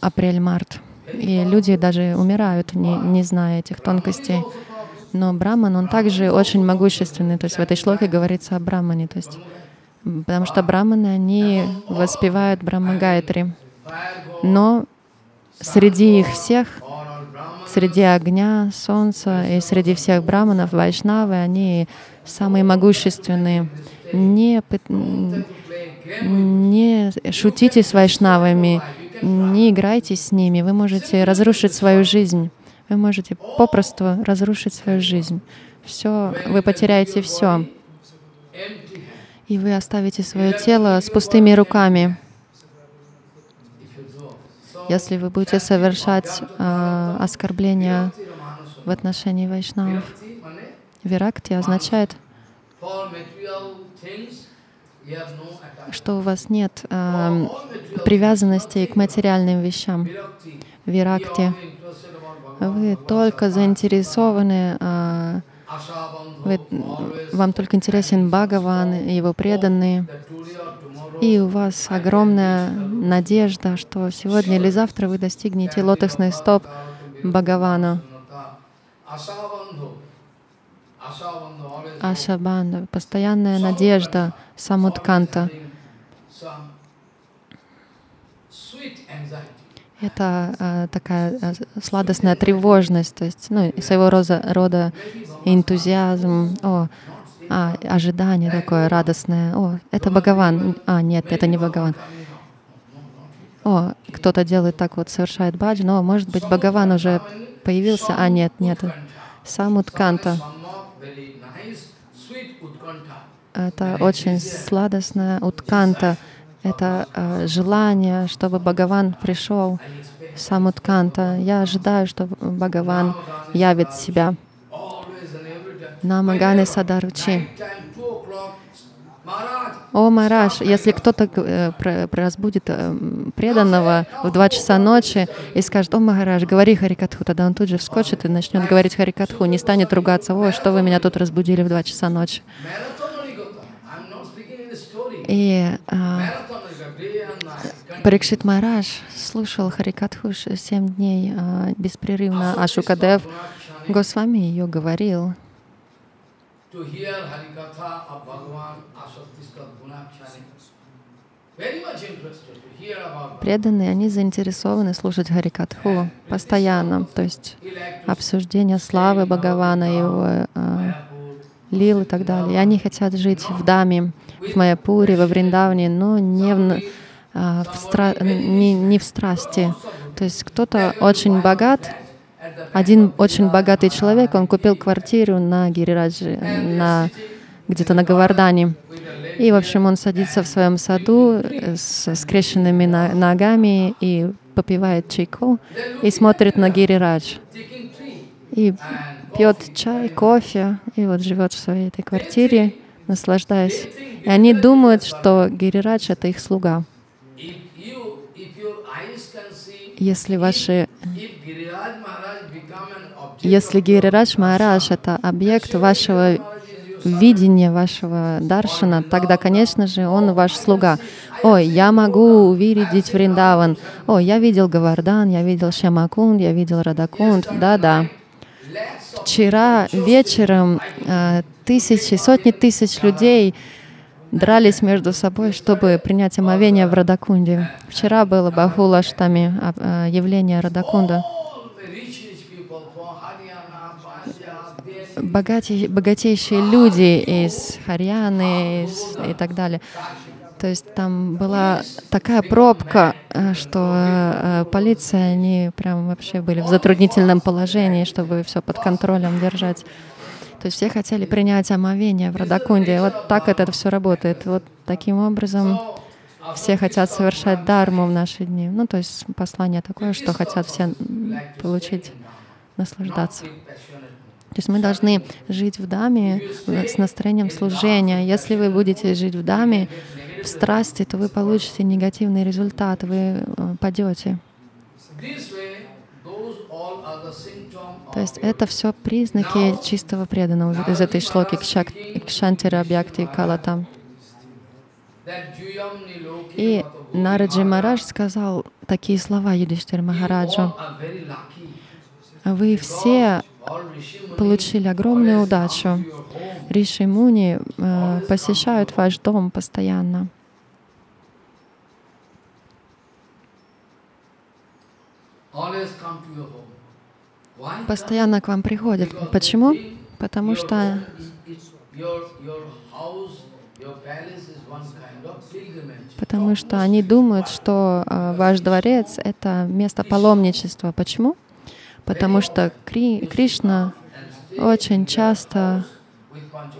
апрель-март. И люди даже умирают, не, не зная этих тонкостей. Но Браман, он также очень могущественный. То есть в этой шлоке говорится о Брамане. То есть, потому что Браманы, они воспевают Брамагайтри. Но среди их всех, среди огня, солнца и среди всех браманов, вайшнавы, они самые могущественные. Не, не шутите с вайшнавами, не играйте с ними. Вы можете разрушить свою жизнь. Вы можете попросту разрушить свою жизнь. Все, вы потеряете все. И вы оставите свое тело с пустыми руками. Если вы будете совершать э, оскорбления в отношении вайшнавов, виракти означает, что у вас нет э, привязанности к материальным вещам. Виракти. Вы только заинтересованы, э, вы, вам только интересен Бхагаван его преданные. И у вас огромная надежда, что сегодня или завтра вы достигнете лотосных стоп Бхагавана. Ашабанда, постоянная надежда, самутканта. Это э, такая э, сладостная тревожность, то есть ну, своего рода, рода энтузиазм. О, а, ожидание такое радостное. О, это Бхагаван. А, нет, это не Бхагаван. О, кто-то делает так вот, совершает баджан. О, может быть, Бхагаван уже появился. А, нет, нет. Сам Утканта. Это очень сладостная Утканта. Это э, желание, чтобы Бхагаван пришел. Сам Утканта. Я ожидаю, что Бхагаван явит себя. Намаганы Садаручи. О, Мараш, если кто-то э, разбудит э, преданного в два часа ночи и скажет, о, Махараш, говори Харикатху, тогда он тут же вскочит и начнет говорить Харикатху, не станет ругаться, о, что вы меня тут разбудили в два часа ночи. И а, Парикшит Махараш слушал Харикатху семь дней а, беспрерывно, а Шукадев Госвами ее говорил. Преданные, они заинтересованы слушать Харикатху постоянно, то есть обсуждение славы Бхагавана, его э, лил и так далее. И они хотят жить в Даме, в Майяпуре, во Вриндавне, но не в, э, в, стра не, не в страсти. То есть кто-то очень богат, один очень богатый человек, он купил квартиру на Гирирадже, на, где-то на Гавардане. И, в общем, он садится в своем саду с скрещенными ногами и попивает чайку и смотрит на Гирирадж. И пьет чай, кофе, и вот живет в своей этой квартире, наслаждаясь. И они думают, что Гирирадж — это их слуга. Если ваши если Гирирадж Махарадж — это объект вашего видения, вашего даршана, тогда, конечно же, он ваш слуга. Ой, я могу увидеть Вриндаван. О, я видел Гавардан, я видел Шамакунд, я видел Радакунд. Да-да. Вчера вечером э, тысячи, сотни тысяч людей дрались между собой, чтобы принять омовение в Радакунде. Вчера было Бахулаштами, э, явление Радакунда. богатей, богатейшие люди из Харьяны из, и так далее. То есть там была такая пробка, э, что э, полиция, они прям вообще были в затруднительном положении, чтобы все под контролем держать. То есть все хотели принять омовение в Радакунде. вот так это все работает. Вот таким образом все хотят совершать дарму в наши дни. Ну, то есть послание такое, что хотят все получить, наслаждаться. То есть мы должны жить в даме с настроением служения. Если вы будете жить в даме, в страсти, то вы получите негативный результат, вы э, падете. То есть это все признаки чистого преданного из этой шлоки Кшантира Абьякти Калата. И Нараджи Марадж сказал такие слова Юдиштир Махараджу. Вы все получили огромную удачу. Риши Муни э, посещают ваш дом постоянно. Постоянно к вам приходят. Почему? Потому что. Потому что они думают, что э, ваш дворец — это место паломничества. Почему? Потому что Кри- Кришна очень часто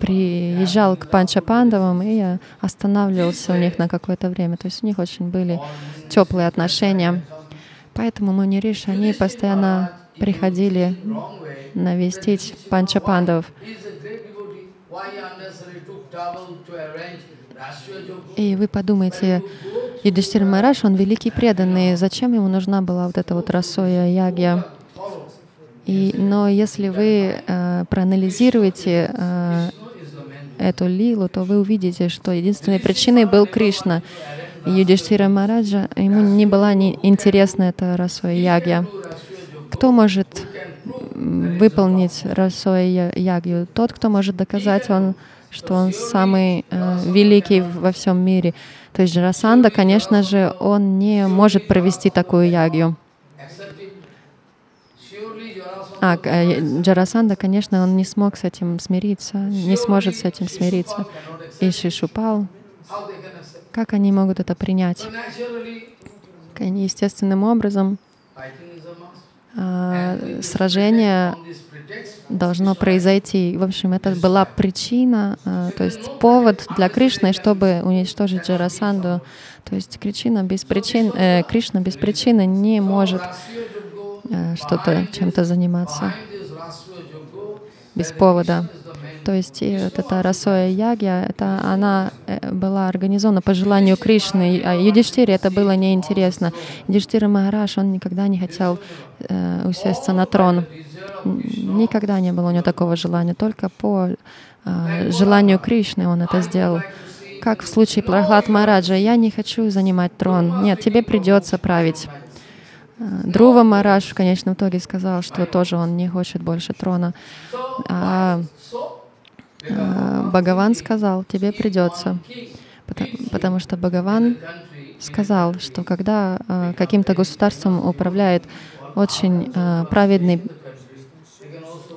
приезжал к Панчапандавам и останавливался у них на какое-то время. То есть у них очень были теплые отношения. Поэтому Мунириши, они постоянно приходили навестить Yoga? И вы подумайте, Юдиштир Мараш, он великий преданный, зачем ему нужна была вот эта вот расоя ягья? И, но если вы э, проанализируете э, эту лилу, то вы увидите, что единственной причиной был Кришна. Юдиштира Мараджа, ему не была не интересна эта расоя ягья. Кто может выполнить расоя ягью? Тот, кто может доказать, он, что он самый э, великий во всем мире. То есть Джарасанда, конечно же, он не может провести такую ягью. А, э, Джарасанда, конечно, он не смог с этим смириться, не сможет с этим смириться. И Шишупал, как они могут это принять? Они естественным образом а, сражение должно произойти. В общем, это была причина, а, то есть повод для Кришны, чтобы уничтожить Джарасанду. То есть Кришна без причин, э, Кришна без причины не может что-то чем-то заниматься без повода. То есть и вот эта Расоя Ягья, это она э, была организована по желанию Кришны, а Юдиштире это было неинтересно. Юдиштира Махараш, он никогда не хотел э, усесться на трон. Никогда не было у него такого желания, только по э, желанию Кришны он это сделал. Как в случае Прохлад Мараджа, я не хочу занимать трон. Нет, тебе придется править. Э, Друва Мараш в конечном итоге сказал, что тоже он не хочет больше трона. А а, Бхагаван сказал, тебе придется, потому, потому что Бхагаван сказал, что когда а, каким-то государством управляет очень а, праведный,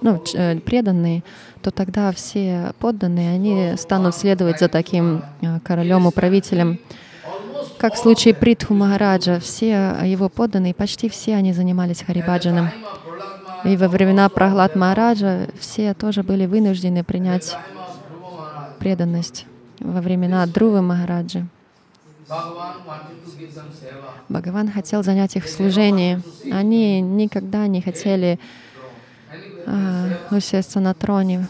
ну, э, преданный, то тогда все подданные, они станут следовать за таким а, королем, управителем. Как в случае Притху Махараджа, все его подданные, почти все они занимались Харибаджаном. И во времена Прахлад Махараджа все тоже были вынуждены принять преданность во времена Друвы Махараджи. Бхагаван хотел занять их в служении. Они никогда не хотели а, усесться на троне.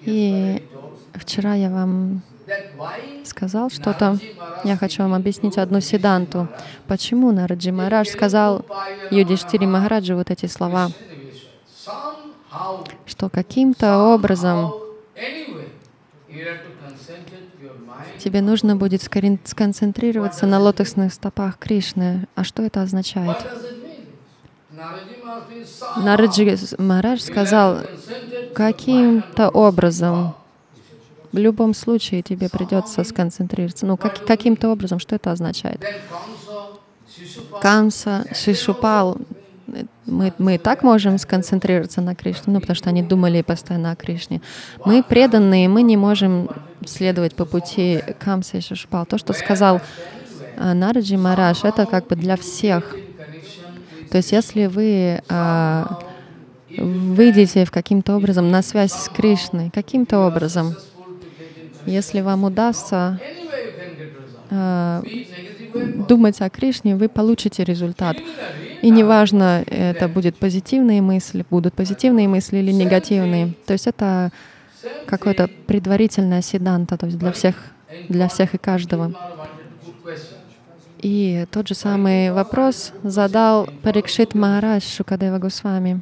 И вчера я вам сказал что-то. Я хочу вам объяснить одну седанту. Почему Нараджи Махарадж сказал Юдиштири Махараджи вот эти слова, что каким-то образом тебе нужно будет сконцентрироваться на лотосных стопах Кришны. А что это означает? Нараджи Махарадж сказал, каким-то образом, в любом случае тебе придется сконцентрироваться. Ну, как, каким-то образом, что это означает? Камса, Шишупал, мы, мы и так можем сконцентрироваться на Кришне, ну, потому что они думали постоянно о Кришне. Мы преданные, мы не можем следовать по пути Камса и Шишупал. То, что сказал э, Нараджи Мараш, это как бы для всех. То есть если вы а, выйдете каким-то образом на связь с Кришной, каким-то образом, если вам удастся way, думать о Кришне, вы получите результат. И неважно, это будет позитивные мысли, будут позитивные мысли или негативные. То есть это какое-то предварительное седанта, то есть для всех, для всех и каждого. Mara wanted to put И тот же самый вопрос задал Парикшит Махарадж Шукадева Госвами.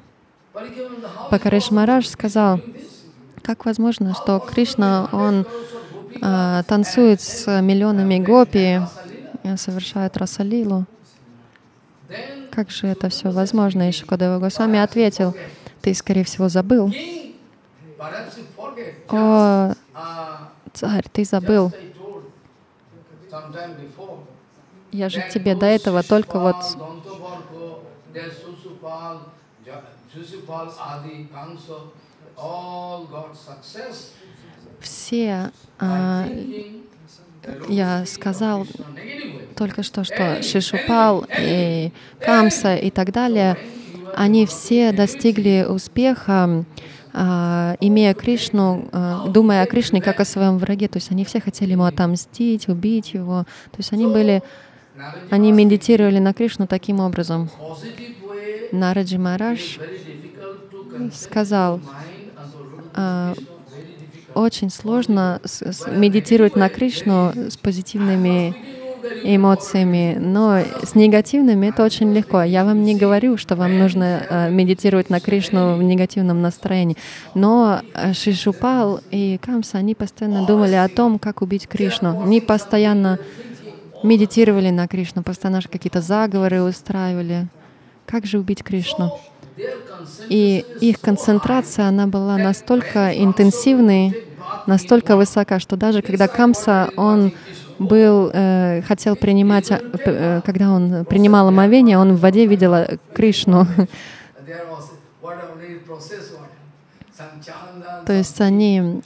Пакариш Махарадж сказал, как возможно, что Кришна, он а, танцует с миллионами гопи, совершает расалилу? Как же это все возможно? И Шукадева Госвами ответил, ты, скорее всего, забыл. О, царь, ты забыл. Я же тебе до этого только вот все а, я сказал только что, что Шишупал и Камса и так далее, они все достигли успеха, а, имея Кришну, а, думая о Кришне как о своем враге. То есть они все хотели ему отомстить, убить его. То есть они были, они медитировали на Кришну таким образом. Нараджи Маharaj сказал, а, очень сложно медитировать на Кришну с позитивными эмоциями, но с негативными это очень легко. Я вам не говорю, что вам нужно э, медитировать на Кришну в негативном настроении, но э, Шишупал и Камса, они постоянно думали о том, как убить Кришну. Они постоянно медитировали на Кришну, постоянно какие-то заговоры устраивали. Как же убить Кришну? И их концентрация, она была настолько интенсивной, настолько высока, что даже когда Камса, он был, э, хотел принимать, э, когда он принимал омовение, он в воде видел э, Кришну. То есть они,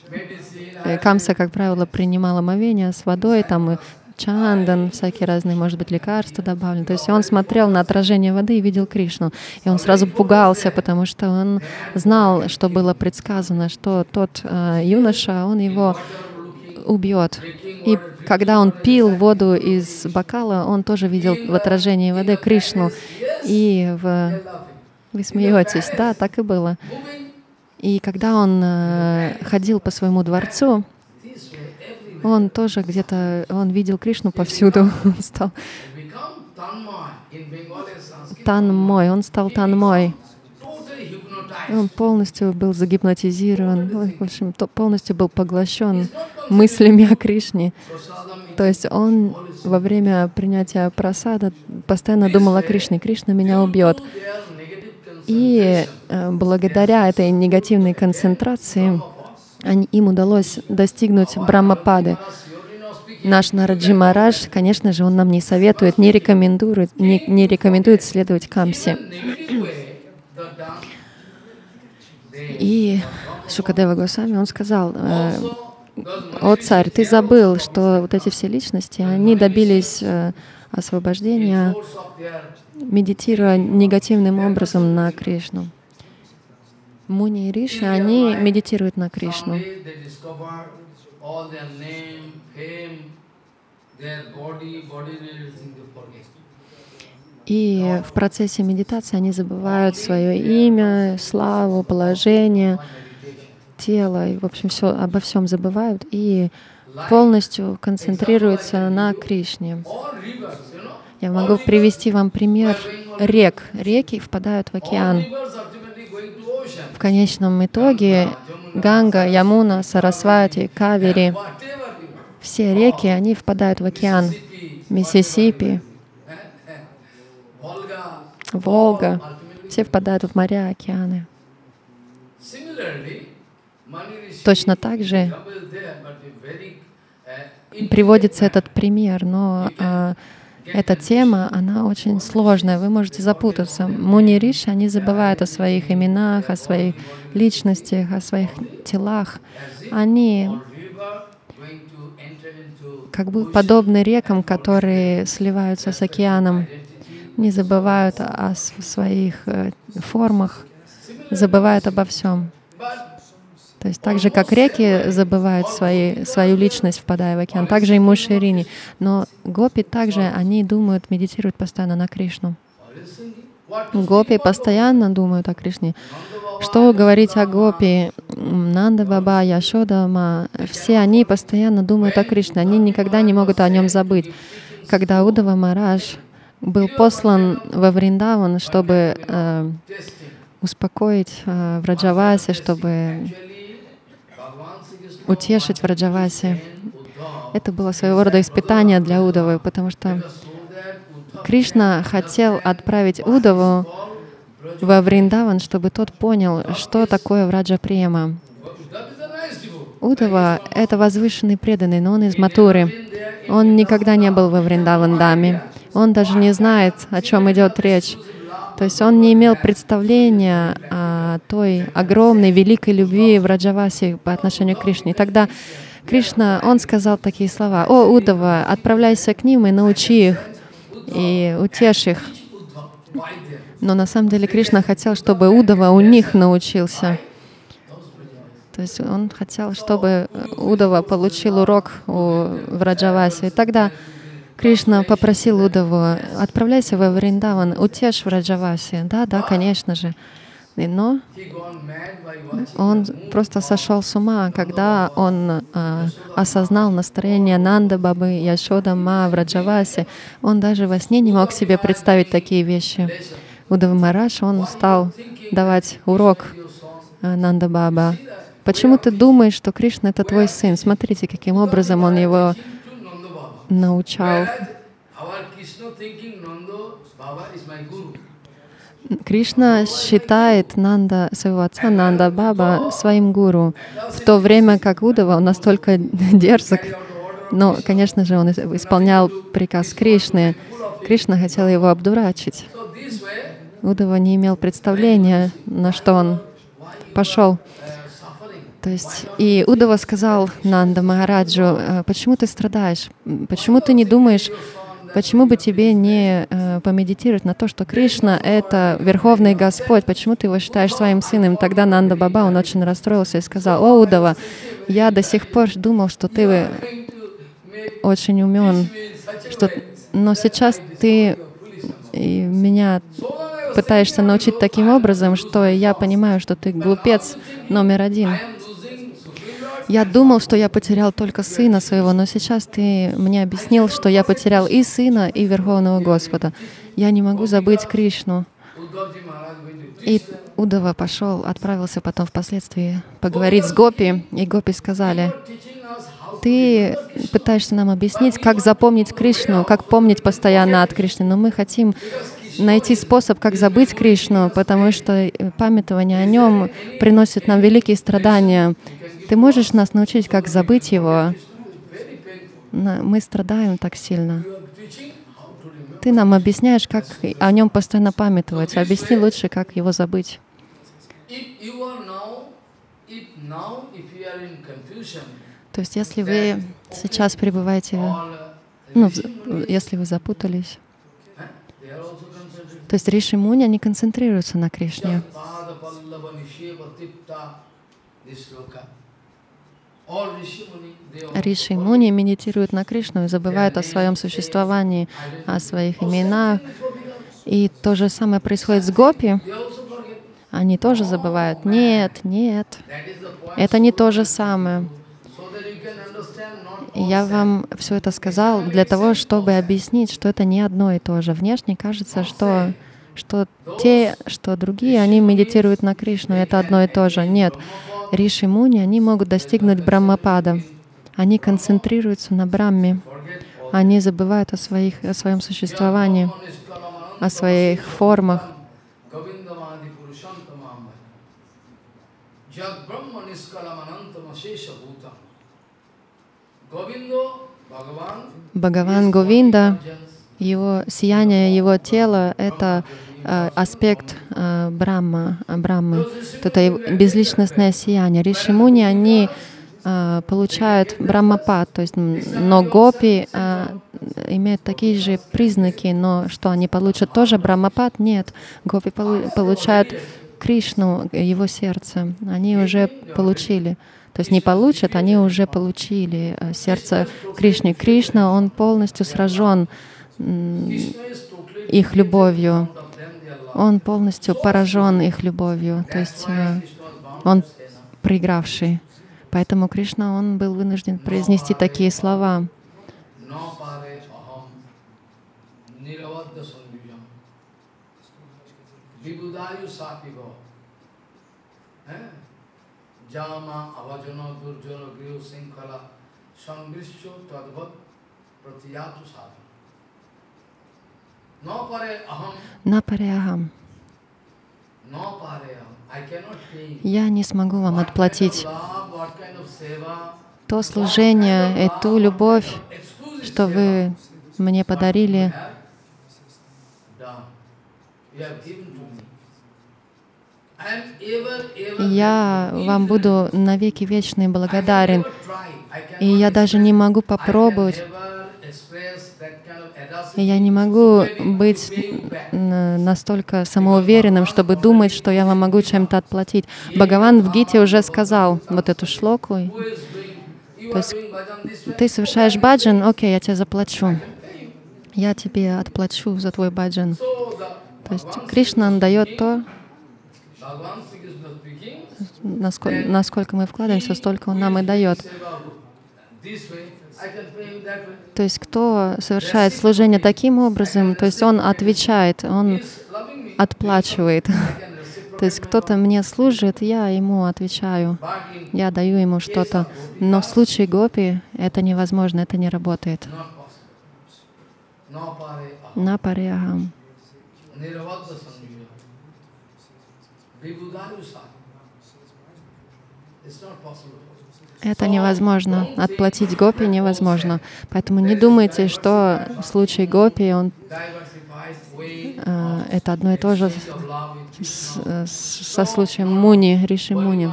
э, Камса, как правило, принимал омовение с водой, там чандан, всякие разные, может быть, лекарства добавлены. То есть он смотрел на отражение воды и видел Кришну. И он сразу пугался, потому что он знал, что было предсказано, что тот э, юноша, он его убьет. И когда он пил воду из бокала, он тоже видел в отражении воды Кришну. И в... вы смеетесь, да, так и было. И когда он э, ходил по своему дворцу, он тоже где-то, он видел Кришну повсюду, <laughs> он стал танмой, он стал танмой. Он полностью был загипнотизирован, в общем, полностью был поглощен мыслями о Кришне. То есть он во время принятия просада постоянно думал о Кришне. Кришна меня убьет. И э, благодаря этой негативной концентрации им удалось достигнуть Брахмапады. Наш Нараджи Марадж, конечно же, он нам не советует, не рекомендует, не, не рекомендует следовать Камсе. И Шукадева Госами, он сказал, э, «О царь, ты забыл, что вот эти все личности, они добились э, освобождения, медитируя негативным образом на Кришну. Муни и Риши, они медитируют на Кришну. И в процессе медитации они забывают свое имя, славу, положение, тело, и, в общем, все, обо всем забывают и полностью концентрируются на Кришне. Я могу привести вам пример рек. Реки впадают в океан. В конечном итоге Ганга, Ямуна, Сарасвати, Кавери, все реки, они впадают в океан. Миссисипи, Волга, все впадают в моря, океаны. Точно так же приводится этот пример, но а, эта тема, она очень сложная, вы можете запутаться. Муни Риши, они забывают о своих именах, о своих личностях, о своих телах. Они как бы подобны рекам, которые сливаются с океаном, не забывают о своих э, формах, забывают обо всем. То есть так же, как реки забывают свои, свою личность, впадая в океан, так же и мушерини. Но гопи также, они думают, медитируют постоянно на Кришну. Гопи постоянно думают о Кришне. Что говорить о гопи? Нанда Баба, Яшода Ма, все они постоянно думают о Кришне, они никогда не могут о нем забыть. когда Удава Марадж был послан во Вриндаван, чтобы э, успокоить э, Враджаваси, чтобы утешить Враджаваси. Это было своего рода испытание для Удавы, потому что Кришна хотел отправить Удаву во Вриндаван, чтобы тот понял, что такое Враджа Према. Удава — это возвышенный преданный, но он из Матуры. Он никогда не был во Вриндавандаме. Он даже не знает, о чем идет речь. То есть он не имел представления о той огромной, великой любви в Раджавасе по отношению к Кришне. И тогда Кришна, он сказал такие слова. «О, Удава, отправляйся к ним и научи их, и утешь их». Но на самом деле Кришна хотел, чтобы Удава у них научился. То есть он хотел, чтобы Удава получил урок у Враджаваси. И тогда Кришна попросил Удаву, отправляйся во Вриндаван, утешь Враджаваси. Да, да, конечно же. Но он просто сошел с ума, когда он э, осознал настроение Нанда Бабы, Яшода, Ма, Враджаваси. Он даже во сне не мог себе представить такие вещи. Удава Мараш, он стал давать урок э, Нанда Баба. Почему ты думаешь, что Кришна — это твой сын? Смотрите, каким образом он его научал. Кришна считает Нанда, своего отца Нанда Баба своим гуру, в то время как Удава он настолько <laughs> дерзок. Но, конечно же, он исполнял приказ Кришны. Кришна хотел его обдурачить. Удава не имел представления, на что он пошел. То есть, и Удава сказал Нанда Махараджу, «Э, почему ты страдаешь? Почему ты не думаешь, почему бы тебе не э, помедитировать на то, что Кришна — это Верховный Господь, почему ты его считаешь своим сыном? Тогда Нанда Баба, он очень расстроился и сказал, «О, Удава, я до сих пор думал, что ты очень умен, что... но сейчас ты меня пытаешься научить таким образом, что я понимаю, что ты глупец номер один. Я думал, что я потерял только сына своего, но сейчас ты мне объяснил, что я потерял и сына, и Верховного Господа. Я не могу забыть Кришну. И Удава пошел, отправился потом впоследствии поговорить с Гопи, и Гопи сказали, ты пытаешься нам объяснить, как запомнить Кришну, как помнить постоянно от Кришны, но мы хотим найти способ, как забыть Кришну, потому что памятование о нем приносит нам великие страдания. Ты можешь нас научить, как забыть его? Мы страдаем так сильно. Ты нам объясняешь, как о нем постоянно памятовать. Объясни лучше, как его забыть. То есть, если вы сейчас пребываете, ну, если вы запутались, то есть Риши Муни, они концентрируются на Кришне. Риши Муни медитируют на Кришну и забывают о своем существовании, о своих именах. И то же самое происходит с Гопи. Они тоже забывают. Нет, нет, это не то же самое. Я вам все это сказал для того, чтобы объяснить, что это не одно и то же. Внешне кажется, что, что те, что другие, они медитируют на Кришну, это одно и то же. Нет. Риши Муни, они могут достигнуть Брахмапада. Они концентрируются на Брахме. Они забывают о, своих, о своем существовании, о своих формах. Бхагаван Говинда, его сияние, его тело — это аспект э, Брахма, Брахмы, это безличностное сияние. Ришимуни, они э, получают Брахмапад, то есть, но гопи э, имеют такие же признаки, но что они получат тоже Брахмапад? Нет. Гопи полу получают Кришну, его сердце. Они уже получили. То есть не получат, они уже получили э, сердце Кришны. Кришна, он полностью сражен их любовью. Он полностью поражен их любовью. То есть э, он проигравший. Поэтому Кришна, он был вынужден произнести такие слова. Jama На pay. Я не смогу вам отплатить то служение и ту любовь, что вы мне подарили. Я вам буду навеки вечный благодарен. И я даже не могу попробовать, я не могу быть настолько самоуверенным, чтобы думать, что я вам могу чем-то отплатить. Бхагаван в Гите уже сказал вот эту шлоку. То есть Ты совершаешь баджан, окей, я тебе заплачу. Я тебе отплачу за твой баджан. То есть Кришна дает то, насколько, насколько мы вкладываемся, столько он нам и дает. То есть кто совершает служение таким образом, то есть он отвечает, он отплачивает. <laughs> То есть кто-то мне служит, я ему отвечаю, я даю ему что-то. Но в случае гопи это невозможно, это не работает. На sa. It's not possible. Это невозможно. Отплатить гопи невозможно. Поэтому не думайте, что случай гопи, он, э, это одно и то же с- со случаем Муни, Риши Муни.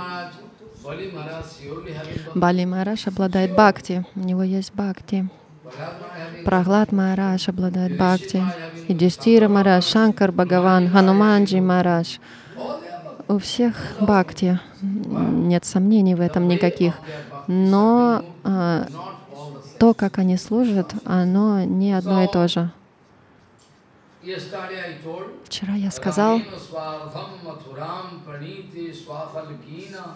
Бали Махараш обладает бхакти, у него есть бхакти. Праглад Махараш обладает бхакти. И Дюстира Махараш, Шанкар Бхагаван, Хануманджи Махараш. У всех бхакти. Нет сомнений в этом никаких. Но а, то, как они служат, оно не одно и то же. Вчера я сказал, Ramena swardham mathuram praniti swafalkina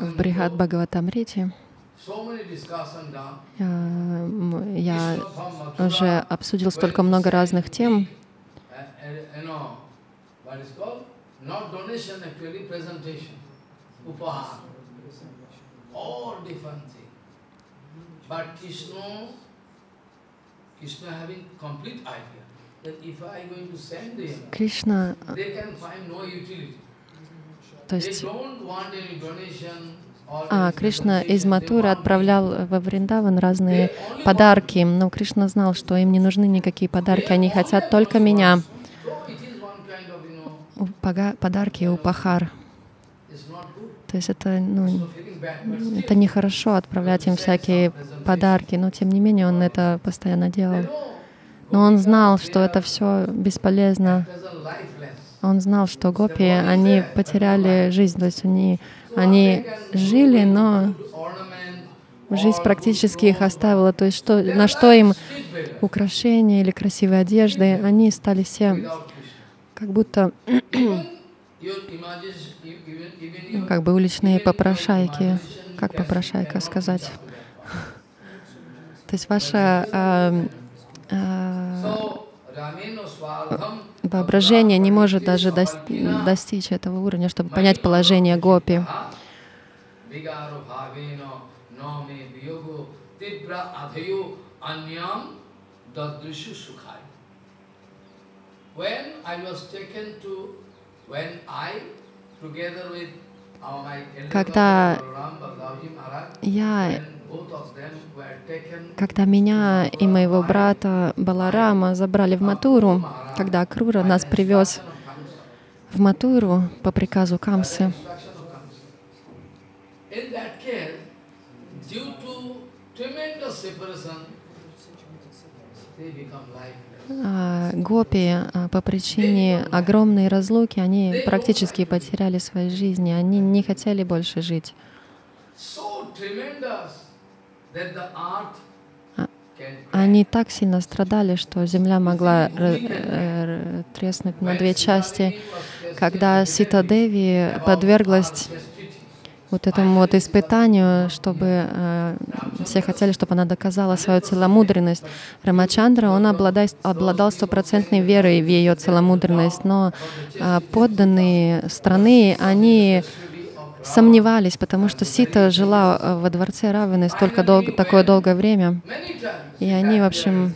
в Брихат Бхагаватамрите э, я уже обсудил столько много разных тем. uh, uh, Кришна, то есть А, Кришна из Матуры отправлял во Вриндаван разные подарки, но Кришна знал, что им не нужны никакие подарки, они хотят только меня. Подарки у Пахар. То есть это, ну, still, это нехорошо отправлять им всякие подарки, но тем не менее он это постоянно делал. Но он знал, что это все бесполезно. Он знал, что гопи, они потеряли жизнь, то есть они, они жили, но жизнь практически их оставила. То есть что, на что им украшения или красивые одежды, они стали все как будто как бы уличные попрошайки. Как попрошайка сказать? <laughs> То есть ваше а, а, So, Rameno Swardham, воображение не может даже дос- достичь этого уровня, чтобы понять положение гопи. Когда Я, когда меня и моего брата Баларама забрали в Матуру, когда Акрура нас привез в Матуру по приказу Камсы, а, гопи а, по причине огромной разлуки, они практически потеряли свои жизни, они не хотели больше жить. Они так сильно страдали, что земля могла э, треснуть на две части. Когда Сита Деви подверглась вот этому вот испытанию, чтобы э, все хотели, чтобы она доказала свою целомудренность. Рамачандра, он обладай, обладал стопроцентной верой в ее целомудренность, но э, подданные страны, они сомневались, потому что Сита жила э, во дворце Равины столько дол такое долгое время, и они, в общем,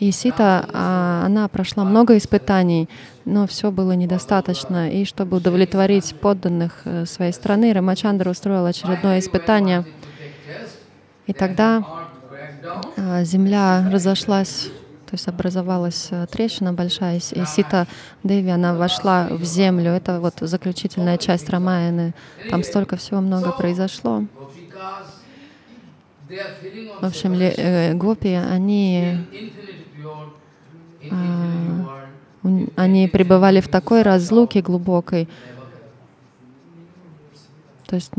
и Сита, а, она прошла много испытаний, но все было недостаточно. И чтобы удовлетворить подданных э, своей страны, Рамачандра устроил очередное испытание. И тогда а, земля разошлась, то есть образовалась э, трещина большая, и Сита Деви, она вошла в землю. Это вот заключительная часть Рамаяны. Там столько всего много произошло. В общем, э, гопи, они а, они пребывали в такой разлуке глубокой. То есть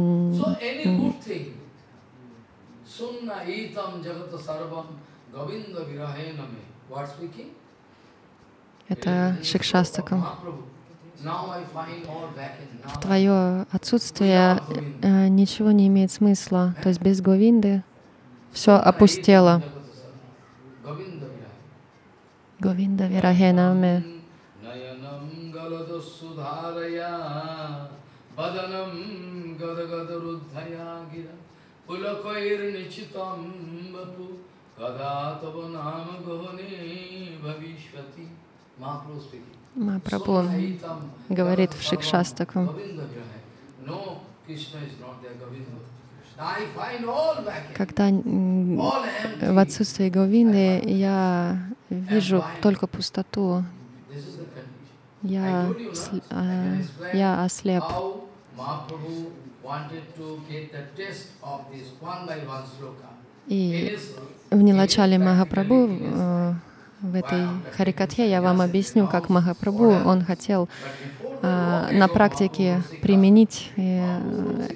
это Шикшастакам. В твое отсутствие э, ничего не имеет смысла. То есть без Говинды все опустело. Gadagadarudhaya Gira Pulakair Nichitam Vapu Mahaprabhu. Махапрабху говорит в Шикшастакам. Когда в отсутствии Говинды я вижу только пустоту, я, а, я ослеп. И в Нилачале Махапрабху, э, в этой Харикатхе, я вам объясню, как Махапрабху, он хотел а, на практике применить э,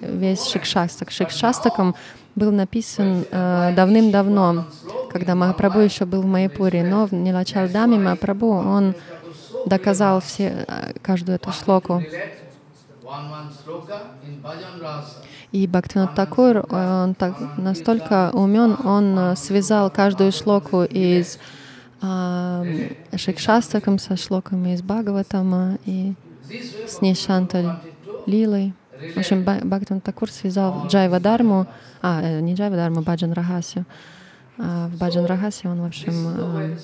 весь Шикшастак. Шикшастаком был написан э, давным-давно, когда Махапрабху еще был в Майяпуре, но в Нилачалдаме Махапрабху, он доказал все, э, каждую эту шлоку. И Бхактинат Такур, он так, настолько умен, он связал каждую шлоку из э, Шикшастаком со шлоками из Бхагаватама и с Нишанталь Лилой. В общем, Бхактан Такур связал Джайва Дарму, а, э, не Джайва Дарму, Баджан Рахасию. А в Баджан Рахасе он, в общем,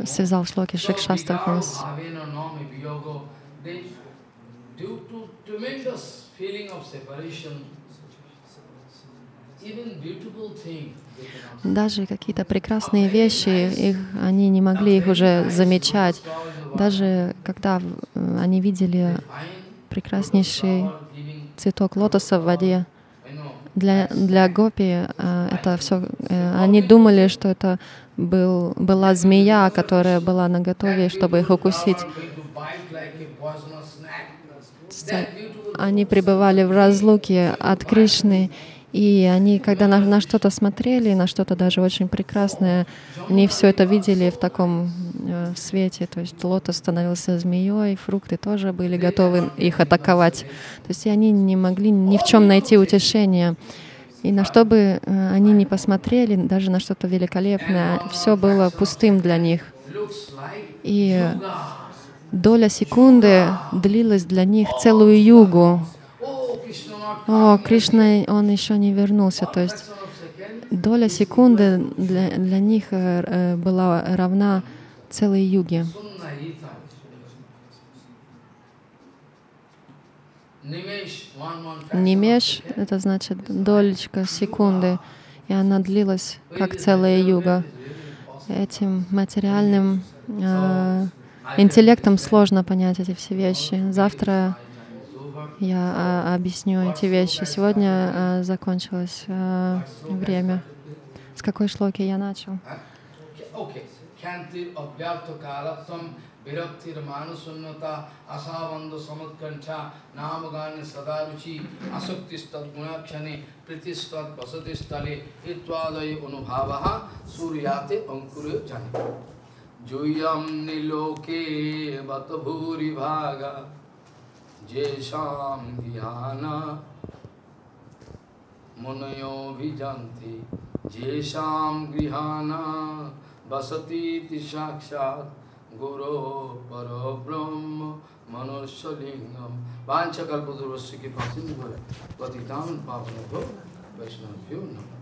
э, связал шлоки Шикшастакам с Due to tremendous feeling of separation, even beautiful things даже какие-то прекрасные вещи, их, они не могли их уже замечать. Даже когда они видели прекраснейший цветок лотоса в воде, для, для гопи э, это все, э, они думали, что это был, была змея, которая была на готове, чтобы их укусить. Они пребывали в разлуке от Кришны, и они, когда на, на что-то смотрели, на что-то даже очень прекрасное, они все это видели в таком э, свете. То есть лотос становился змеей, фрукты тоже были готовы их атаковать. То есть и они не могли ни в чем найти утешение. И на что бы э, они ни посмотрели, даже на что-то великолепное, все было пустым для них. И доля секунды длилась для них целую югу. О, Кришна, он еще не вернулся. То есть доля секунды для, для них э, э, была равна целой юге. Немеш — это значит долечка секунды, и она длилась как целая юга. Этим материальным э, интеллектом сложно понять эти все вещи. Завтра я а, объясню эти вещи. Сегодня а, закончилось а, время. С какой шлоки я начал? Okay, यूयं निलोके बत भूरिभागा येषां ध्यान मुनयोभिजन्ति येषां गृहाण वसतीति साक्षात् गुरो परब्रह्म मनुष्यलिङ्गं वाञ्छकल्पदुरस्य कृपा सिन्धु पतितां पावनेभ्यो वैष्णवभ्यो नमः